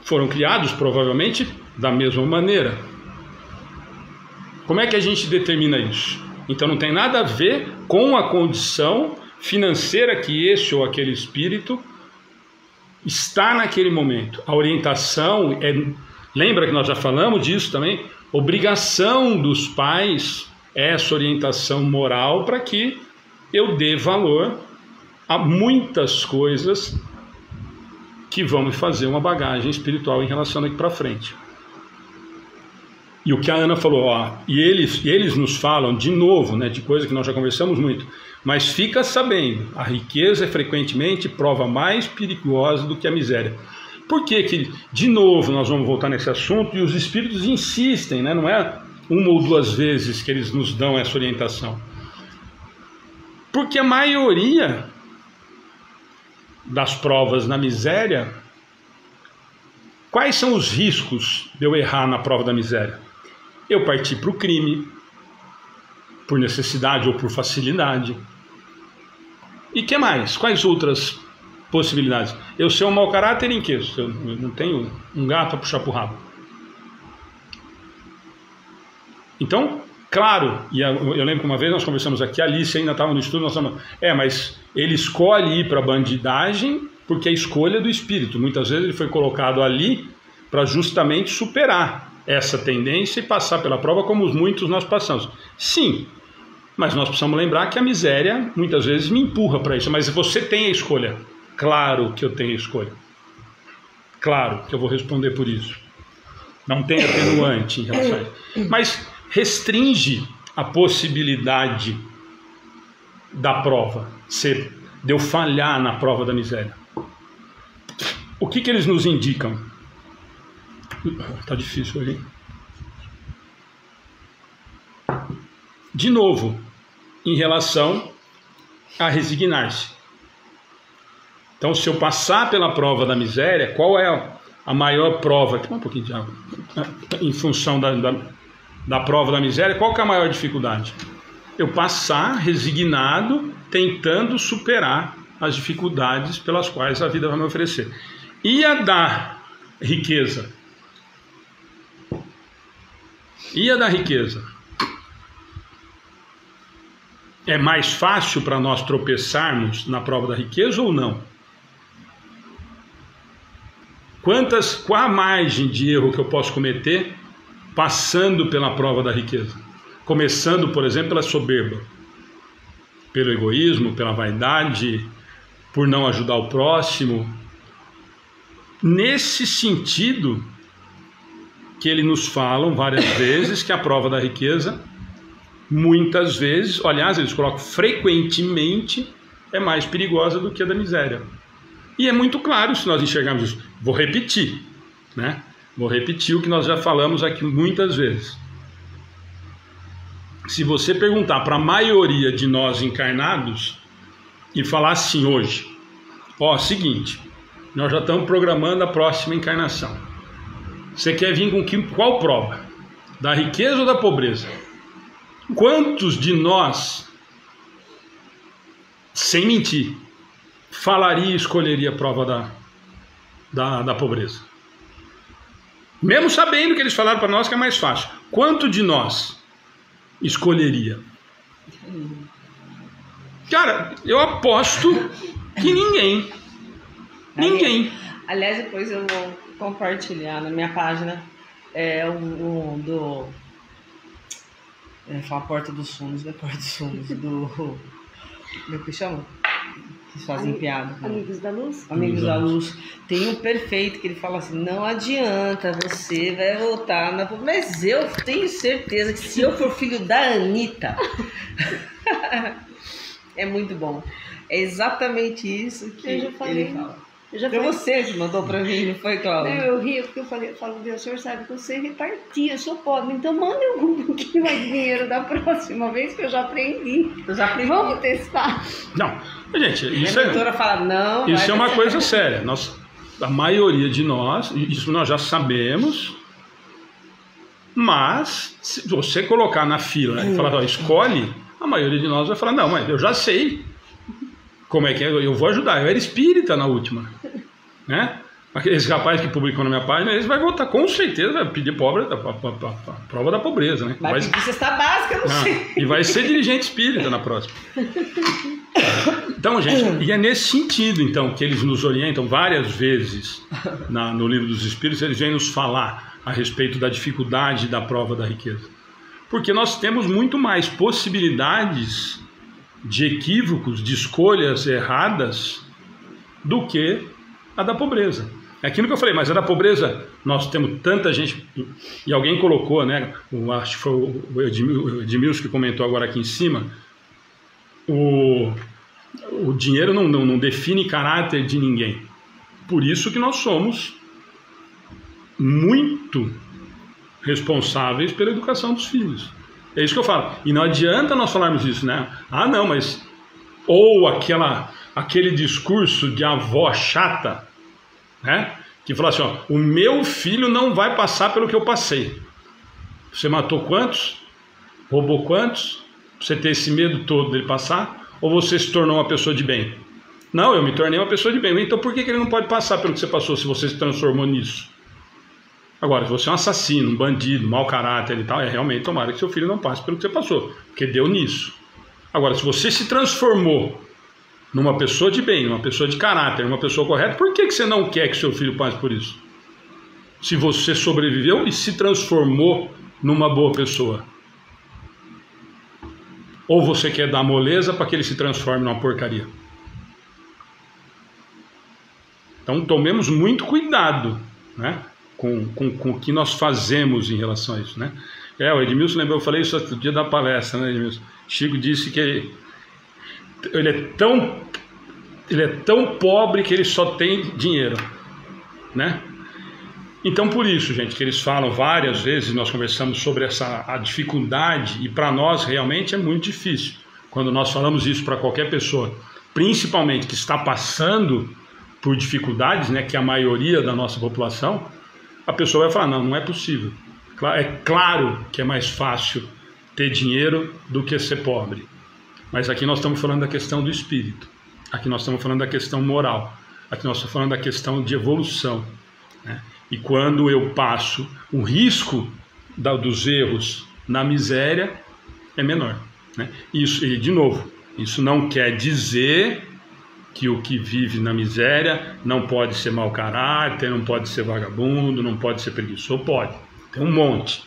Foram criados, provavelmente, da mesma maneira. Como é que a gente determina isso? Então não tem nada a ver com a condição financeira que esse ou aquele espírito está naquele momento. A orientação é. Lembra que nós já falamos disso também? Obrigação dos pais é essa orientação moral para que eu dê valor a muitas coisas que vão me fazer uma bagagem espiritual em relação daqui para frente. E o que a Ana falou, ó, e eles, eles nos falam de novo, né, de coisa que nós já conversamos muito, mas fica sabendo, a riqueza é frequentemente prova mais perigosa do que a miséria. Por que que, de novo, nós vamos voltar nesse assunto e os espíritos insistem, né, não é uma ou duas vezes que eles nos dão essa orientação. Porque a maioria das provas na miséria, quais são os riscos de eu errar na prova da miséria? eu parti para o crime, por necessidade ou por facilidade. E que mais? Quais outras possibilidades? Eu ser um mau caráter em que? Eu não tenho um gato a puxar para o rabo. Então, claro, e eu lembro que uma vez nós conversamos aqui, a Alice ainda estava no estudo, nós falamos, é, mas ele escolhe ir para a bandidagem porque é a escolha do espírito. Muitas vezes ele foi colocado ali para justamente superar essa tendência e passar pela prova como muitos nós passamos. Sim, mas nós precisamos lembrar que a miséria muitas vezes me empurra para isso. Mas você tem a escolha. Claro que eu tenho a escolha. Claro que eu vou responder por isso. Não tem atenuante em relação a isso. Mas restringe a possibilidade da prova, ser, de eu falhar na prova da miséria. O que, que eles nos indicam? Tá difícil aí. De novo, em relação a resignar-se. Então, se eu passar pela prova da miséria, qual é a maior prova? Um pouquinho de água. Em função da, da, da prova da miséria, qual é a maior dificuldade? Eu passar resignado, tentando superar as dificuldades pelas quais a vida vai me oferecer. E a dar riqueza? E a da riqueza? É mais fácil para nós tropeçarmos na prova da riqueza ou não? Quantas, qual a margem de erro que eu posso cometer passando pela prova da riqueza? Começando, por exemplo, pela soberba, pelo egoísmo, pela vaidade, por não ajudar o próximo. Nesse sentido, que ele nos falam várias vezes que a prova da riqueza, muitas vezes, aliás, eles colocam frequentemente, é mais perigosa do que a da miséria. E é muito claro se nós enxergarmos isso. Vou repetir, né? Vou repetir o que nós já falamos aqui muitas vezes. Se você perguntar para a maioria de nós encarnados e falar assim hoje, ó, seguinte, nós já estamos programando a próxima encarnação. Você quer vir com que, qual prova? Da riqueza ou da pobreza? Quantos de nós, sem mentir, falaria e escolheria a prova da, da, da pobreza? Mesmo sabendo que eles falaram para nós que é mais fácil. Quanto de nós escolheria? Cara, eu aposto que ninguém. Ninguém. Aliás, depois eu vou compartilhar na minha página é, o, o do. É, fala Porta dos Fundos, não é Porta dos Fundos, do. Como é que chama? Que fazem Ami- piada. né? Amigos da Luz? Amigos da Luz. Tem um perfeito que ele fala assim: não adianta, você vai voltar na. Mas eu tenho certeza que se eu for filho da Anitta. é muito bom. É exatamente isso que Eu já falei. ele fala. Eu já Foi falei. você que mandou pra mim, não foi, Não, Cláudia? eu ria porque eu falei, eu falo, Deus, o senhor sabe que eu sei repartir, eu sou pobre, então manda um pouquinho mais de dinheiro da próxima vez que eu já aprendi. Eu já aprendi. Vamos testar. Não, gente, isso é, mentora fala: não. isso é uma coisa séria. Nós, a maioria de nós, isso nós já sabemos, mas se você colocar na fila e falar, ó, escolhe, a maioria de nós vai falar, não, mas eu já sei como é que é, eu vou ajudar. Eu era espírita na última, né? Aqueles rapazes que publicam na minha página, eles vão votar, com certeza, vai pedir pobre, a, a- a- prova da pobreza, né? Vai pedir cesta básica, não Ah, sei. e vai ser dirigente espírita na próxima. Então, gente, e é nesse sentido, então, que eles nos orientam várias vezes na- no livro dos Espíritos, eles vêm nos falar a respeito da dificuldade da prova da riqueza. Porque nós temos muito mais possibilidades de equívocos, de escolhas erradas, do que a da pobreza. É aquilo que eu falei, mas a da pobreza, nós temos tanta gente. E alguém colocou, né? O, acho que foi o Edmil- o Edmilson que comentou agora aqui em cima. O, o dinheiro não, não, não define caráter de ninguém. Por isso que nós somos muito responsáveis pela educação dos filhos. É isso que eu falo. E não adianta nós falarmos isso, né? Ah, não, mas. Ou aquela, aquele discurso de avó chata, né? Que fala assim: ó, o meu filho não vai passar pelo que eu passei. Você matou quantos? Roubou quantos? Você ter esse medo todo dele passar? Ou você se tornou uma pessoa de bem? Não, eu me tornei uma pessoa de bem. Então por que que ele não pode passar pelo que você passou se você se transformou nisso? Agora, se você é um assassino, um bandido, mau caráter e tal, é realmente tomara que seu filho não passe pelo que você passou, porque deu nisso. Agora, se você se transformou numa pessoa de bem, numa pessoa de caráter, numa pessoa correta, por que, que você não quer que seu filho passe por isso? Se você sobreviveu e se transformou numa boa pessoa. Ou você quer dar moleza para que ele se transforme numa porcaria? Então tomemos muito cuidado né, com, com, com o que nós fazemos em relação a isso. Né? É, o Edmilson lembrou, eu falei isso no dia da palestra, né, Edmilson? Chico disse que ele, ele é tão ele é tão pobre que ele só tem dinheiro, né? Então por isso, gente, que eles falam várias vezes, nós conversamos sobre essa a dificuldade e para nós realmente é muito difícil. Quando nós falamos isso para qualquer pessoa, principalmente que está passando por dificuldades, né, que é a maioria da nossa população, a pessoa vai falar: não, não é possível. É claro que é mais fácil ter dinheiro do que ser pobre. Mas aqui nós estamos falando da questão do espírito. Aqui nós estamos falando da questão moral. Aqui nós estamos falando da questão de evolução. né? E quando eu passo o risco da- dos erros na miséria, é menor. né? Isso, e de novo, isso não quer dizer que o que vive na miséria não pode ser mau caráter, não pode ser vagabundo, não pode ser preguiçoso, pode. Tem um monte.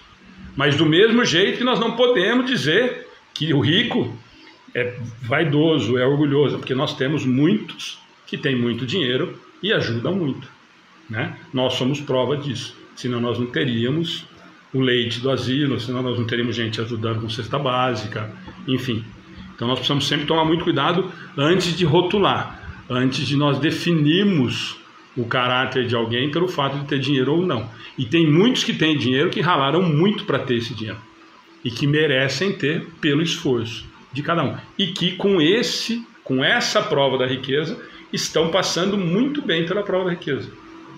Mas do mesmo jeito que nós não podemos dizer que o rico é vaidoso, é orgulhoso, porque nós temos muitos que têm muito dinheiro e ajudam muito. Né? Nós somos prova disso. Senão nós não teríamos o leite do asilo, senão nós não teríamos gente ajudando com cesta básica, enfim. Então nós precisamos sempre tomar muito cuidado antes de rotular, antes de nós definirmos o caráter de alguém pelo fato de ter dinheiro ou não. E tem muitos que têm dinheiro que ralaram muito para ter esse dinheiro e que merecem ter pelo esforço de cada um. E que com esse, com essa prova da riqueza, estão passando muito bem pela prova da riqueza.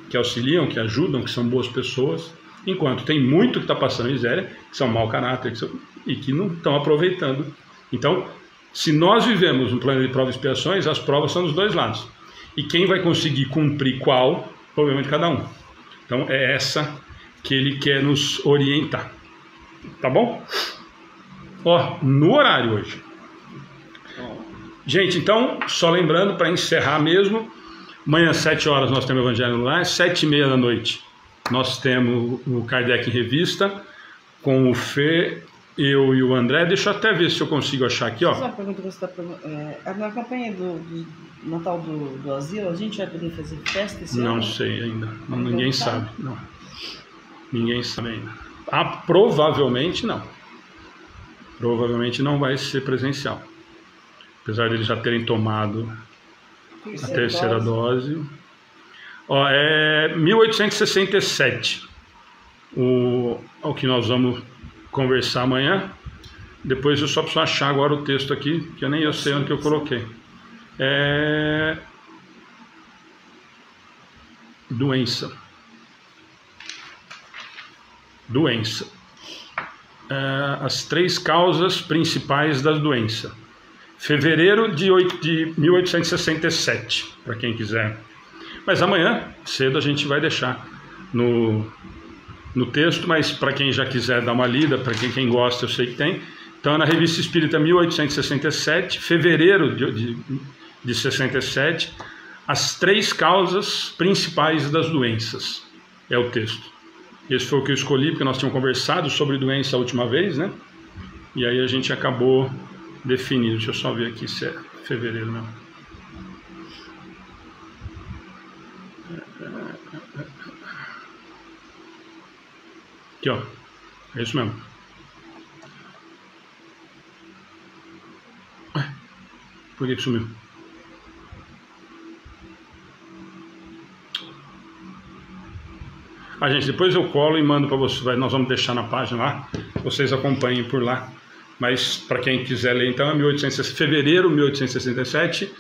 Que auxiliam, que ajudam, que são boas pessoas, enquanto tem muito que está passando miséria, que são mau caráter, que são... e que não estão aproveitando. Então, se nós vivemos um plano de provas e expiações, as provas são dos dois lados. E quem vai conseguir cumprir qual, problema de cada um. Então, é essa que ele quer nos orientar. Tá bom? Ó, no horário hoje. Gente, então, só lembrando para encerrar mesmo, amanhã às 7 horas nós temos o Evangelho no Lar, 7 e meia da noite nós temos o Kardec em Revista, com o Fê, eu e o André. Deixa eu até ver se eu consigo achar aqui, ó. Só uma pergunta que você está é, Na campanha do, do Natal do, do, Asilo, a gente vai poder fazer festa esse Não ano? sei ainda. Não, ninguém sabe. Não. Ninguém sabe ainda. Ah, provavelmente não. Provavelmente não vai ser presencial. Apesar de eles já terem tomado a terceira dose. dose. Ó, é 1867 o, o que nós vamos conversar amanhã. Depois eu só preciso achar agora o texto aqui, que eu nem eu sei onde que eu coloquei. É... Doença. Doença. É, as três causas principais da doença. Fevereiro de, 8, de 1867, para quem quiser mas amanhã, cedo, a gente vai deixar no, no texto, mas para quem já quiser dar uma lida, para quem, quem gosta, eu sei que tem. Então, é na Revista Espírita 1867, fevereiro de, de, de 67, as três causas principais das doenças. É o texto. Esse foi o que eu escolhi, porque nós tínhamos conversado sobre doença a última vez, né? E aí a gente acabou definindo. Deixa eu só ver aqui se é fevereiro mesmo. Aqui, ó. É isso mesmo. Por que, que sumiu? Ah, gente, depois eu colo e mando para vocês. Nós vamos deixar na página lá. Vocês acompanhem por lá. Mas para quem quiser ler, então, é 1860, fevereiro de 1867,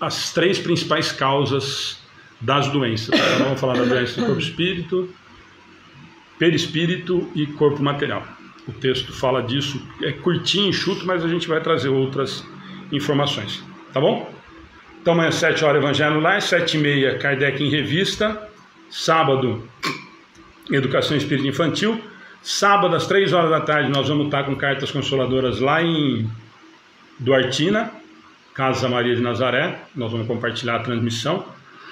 as três principais causas das doenças. Então, vamos falar da doença do corpo espírito, perispírito e corpo material. O texto fala disso, é curtinho, enxuto, mas a gente vai trazer outras informações. Tá bom? Então amanhã, 7 horas, Evangelho lá, 7 e meia, Kardec em Revista. Sábado, Educação Espírita Infantil. Sábado, às 3 horas da tarde, nós vamos estar com cartas consoladoras lá em Duartina, Casa Maria de Nazaré. Nós vamos compartilhar a transmissão.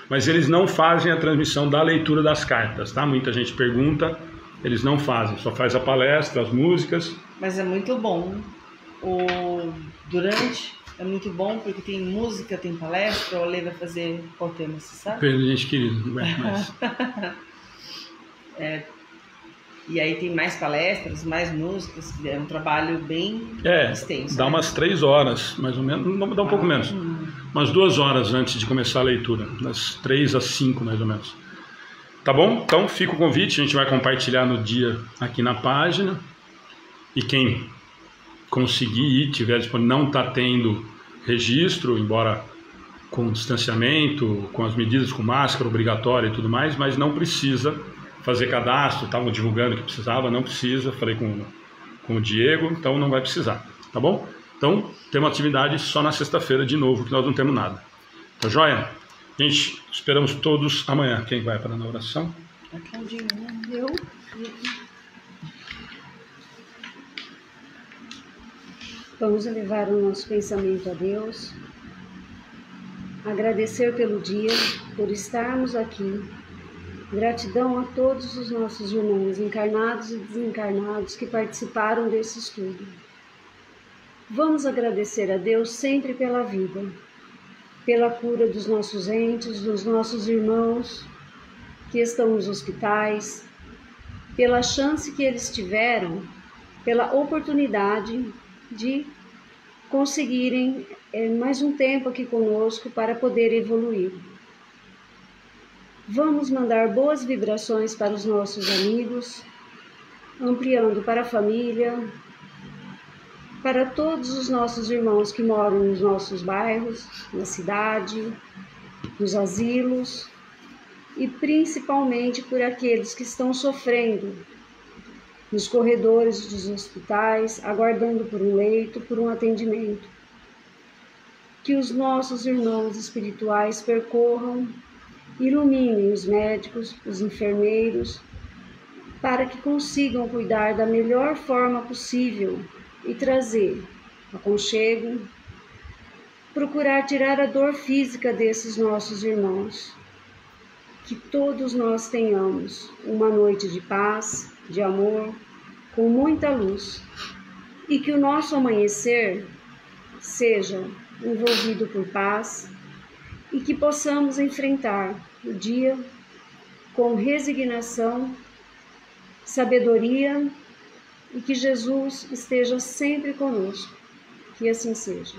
Mas eles não fazem a transmissão da leitura das cartas, tá? Muita gente pergunta eles não fazem, só faz a palestra, as músicas. Mas é muito bom. O durante é muito bom porque tem música, tem palestra, o Ale vai fazer qual tema, você sabe? Presidente querido, não é mais. é, e aí tem mais palestras, mais músicas, é um trabalho bem é, extenso. Dá né? umas três horas, mais ou menos, dá um pouco ah, menos. Hum. Umas duas horas antes de começar a leitura, das três às cinco mais ou menos. Tá bom? Então fica o convite, a gente vai compartilhar no dia aqui na página. E quem conseguir ir, tiver disponível, não está tendo registro, embora com distanciamento, com as medidas com máscara obrigatória e tudo mais, mas não precisa fazer cadastro, estavam divulgando que precisava, não precisa, falei com, com o Diego, então não vai precisar, tá bom? Então, temos atividade só na sexta-feira de novo, que nós não temos nada. Tá joia? Gente, esperamos todos amanhã. Quem vai para a oração? Eu. Vamos elevar o nosso pensamento a Deus, agradecer pelo dia, por estarmos aqui. Gratidão a todos os nossos irmãos encarnados e desencarnados que participaram desse estudo. Vamos agradecer a Deus sempre pela vida pela cura dos nossos entes, dos nossos irmãos que estão nos hospitais, pela chance que eles tiveram, pela oportunidade de conseguirem é, mais um tempo aqui conosco para poder evoluir. Vamos mandar boas vibrações para os nossos amigos, ampliando para a família, para todos os nossos irmãos que moram nos nossos bairros, na cidade, nos asilos e principalmente por aqueles que estão sofrendo nos corredores dos hospitais, aguardando por um leito, por um atendimento. Que os nossos irmãos espirituais percorram, iluminem os médicos, os enfermeiros, para que consigam cuidar da melhor forma possível e trazer aconchego, procurar tirar a dor física desses nossos irmãos. Que todos nós tenhamos uma noite de paz, de amor, com muita luz, e que o nosso amanhecer seja envolvido por paz e que possamos enfrentar o dia com resignação, sabedoria e que Jesus esteja sempre conosco. Que assim seja.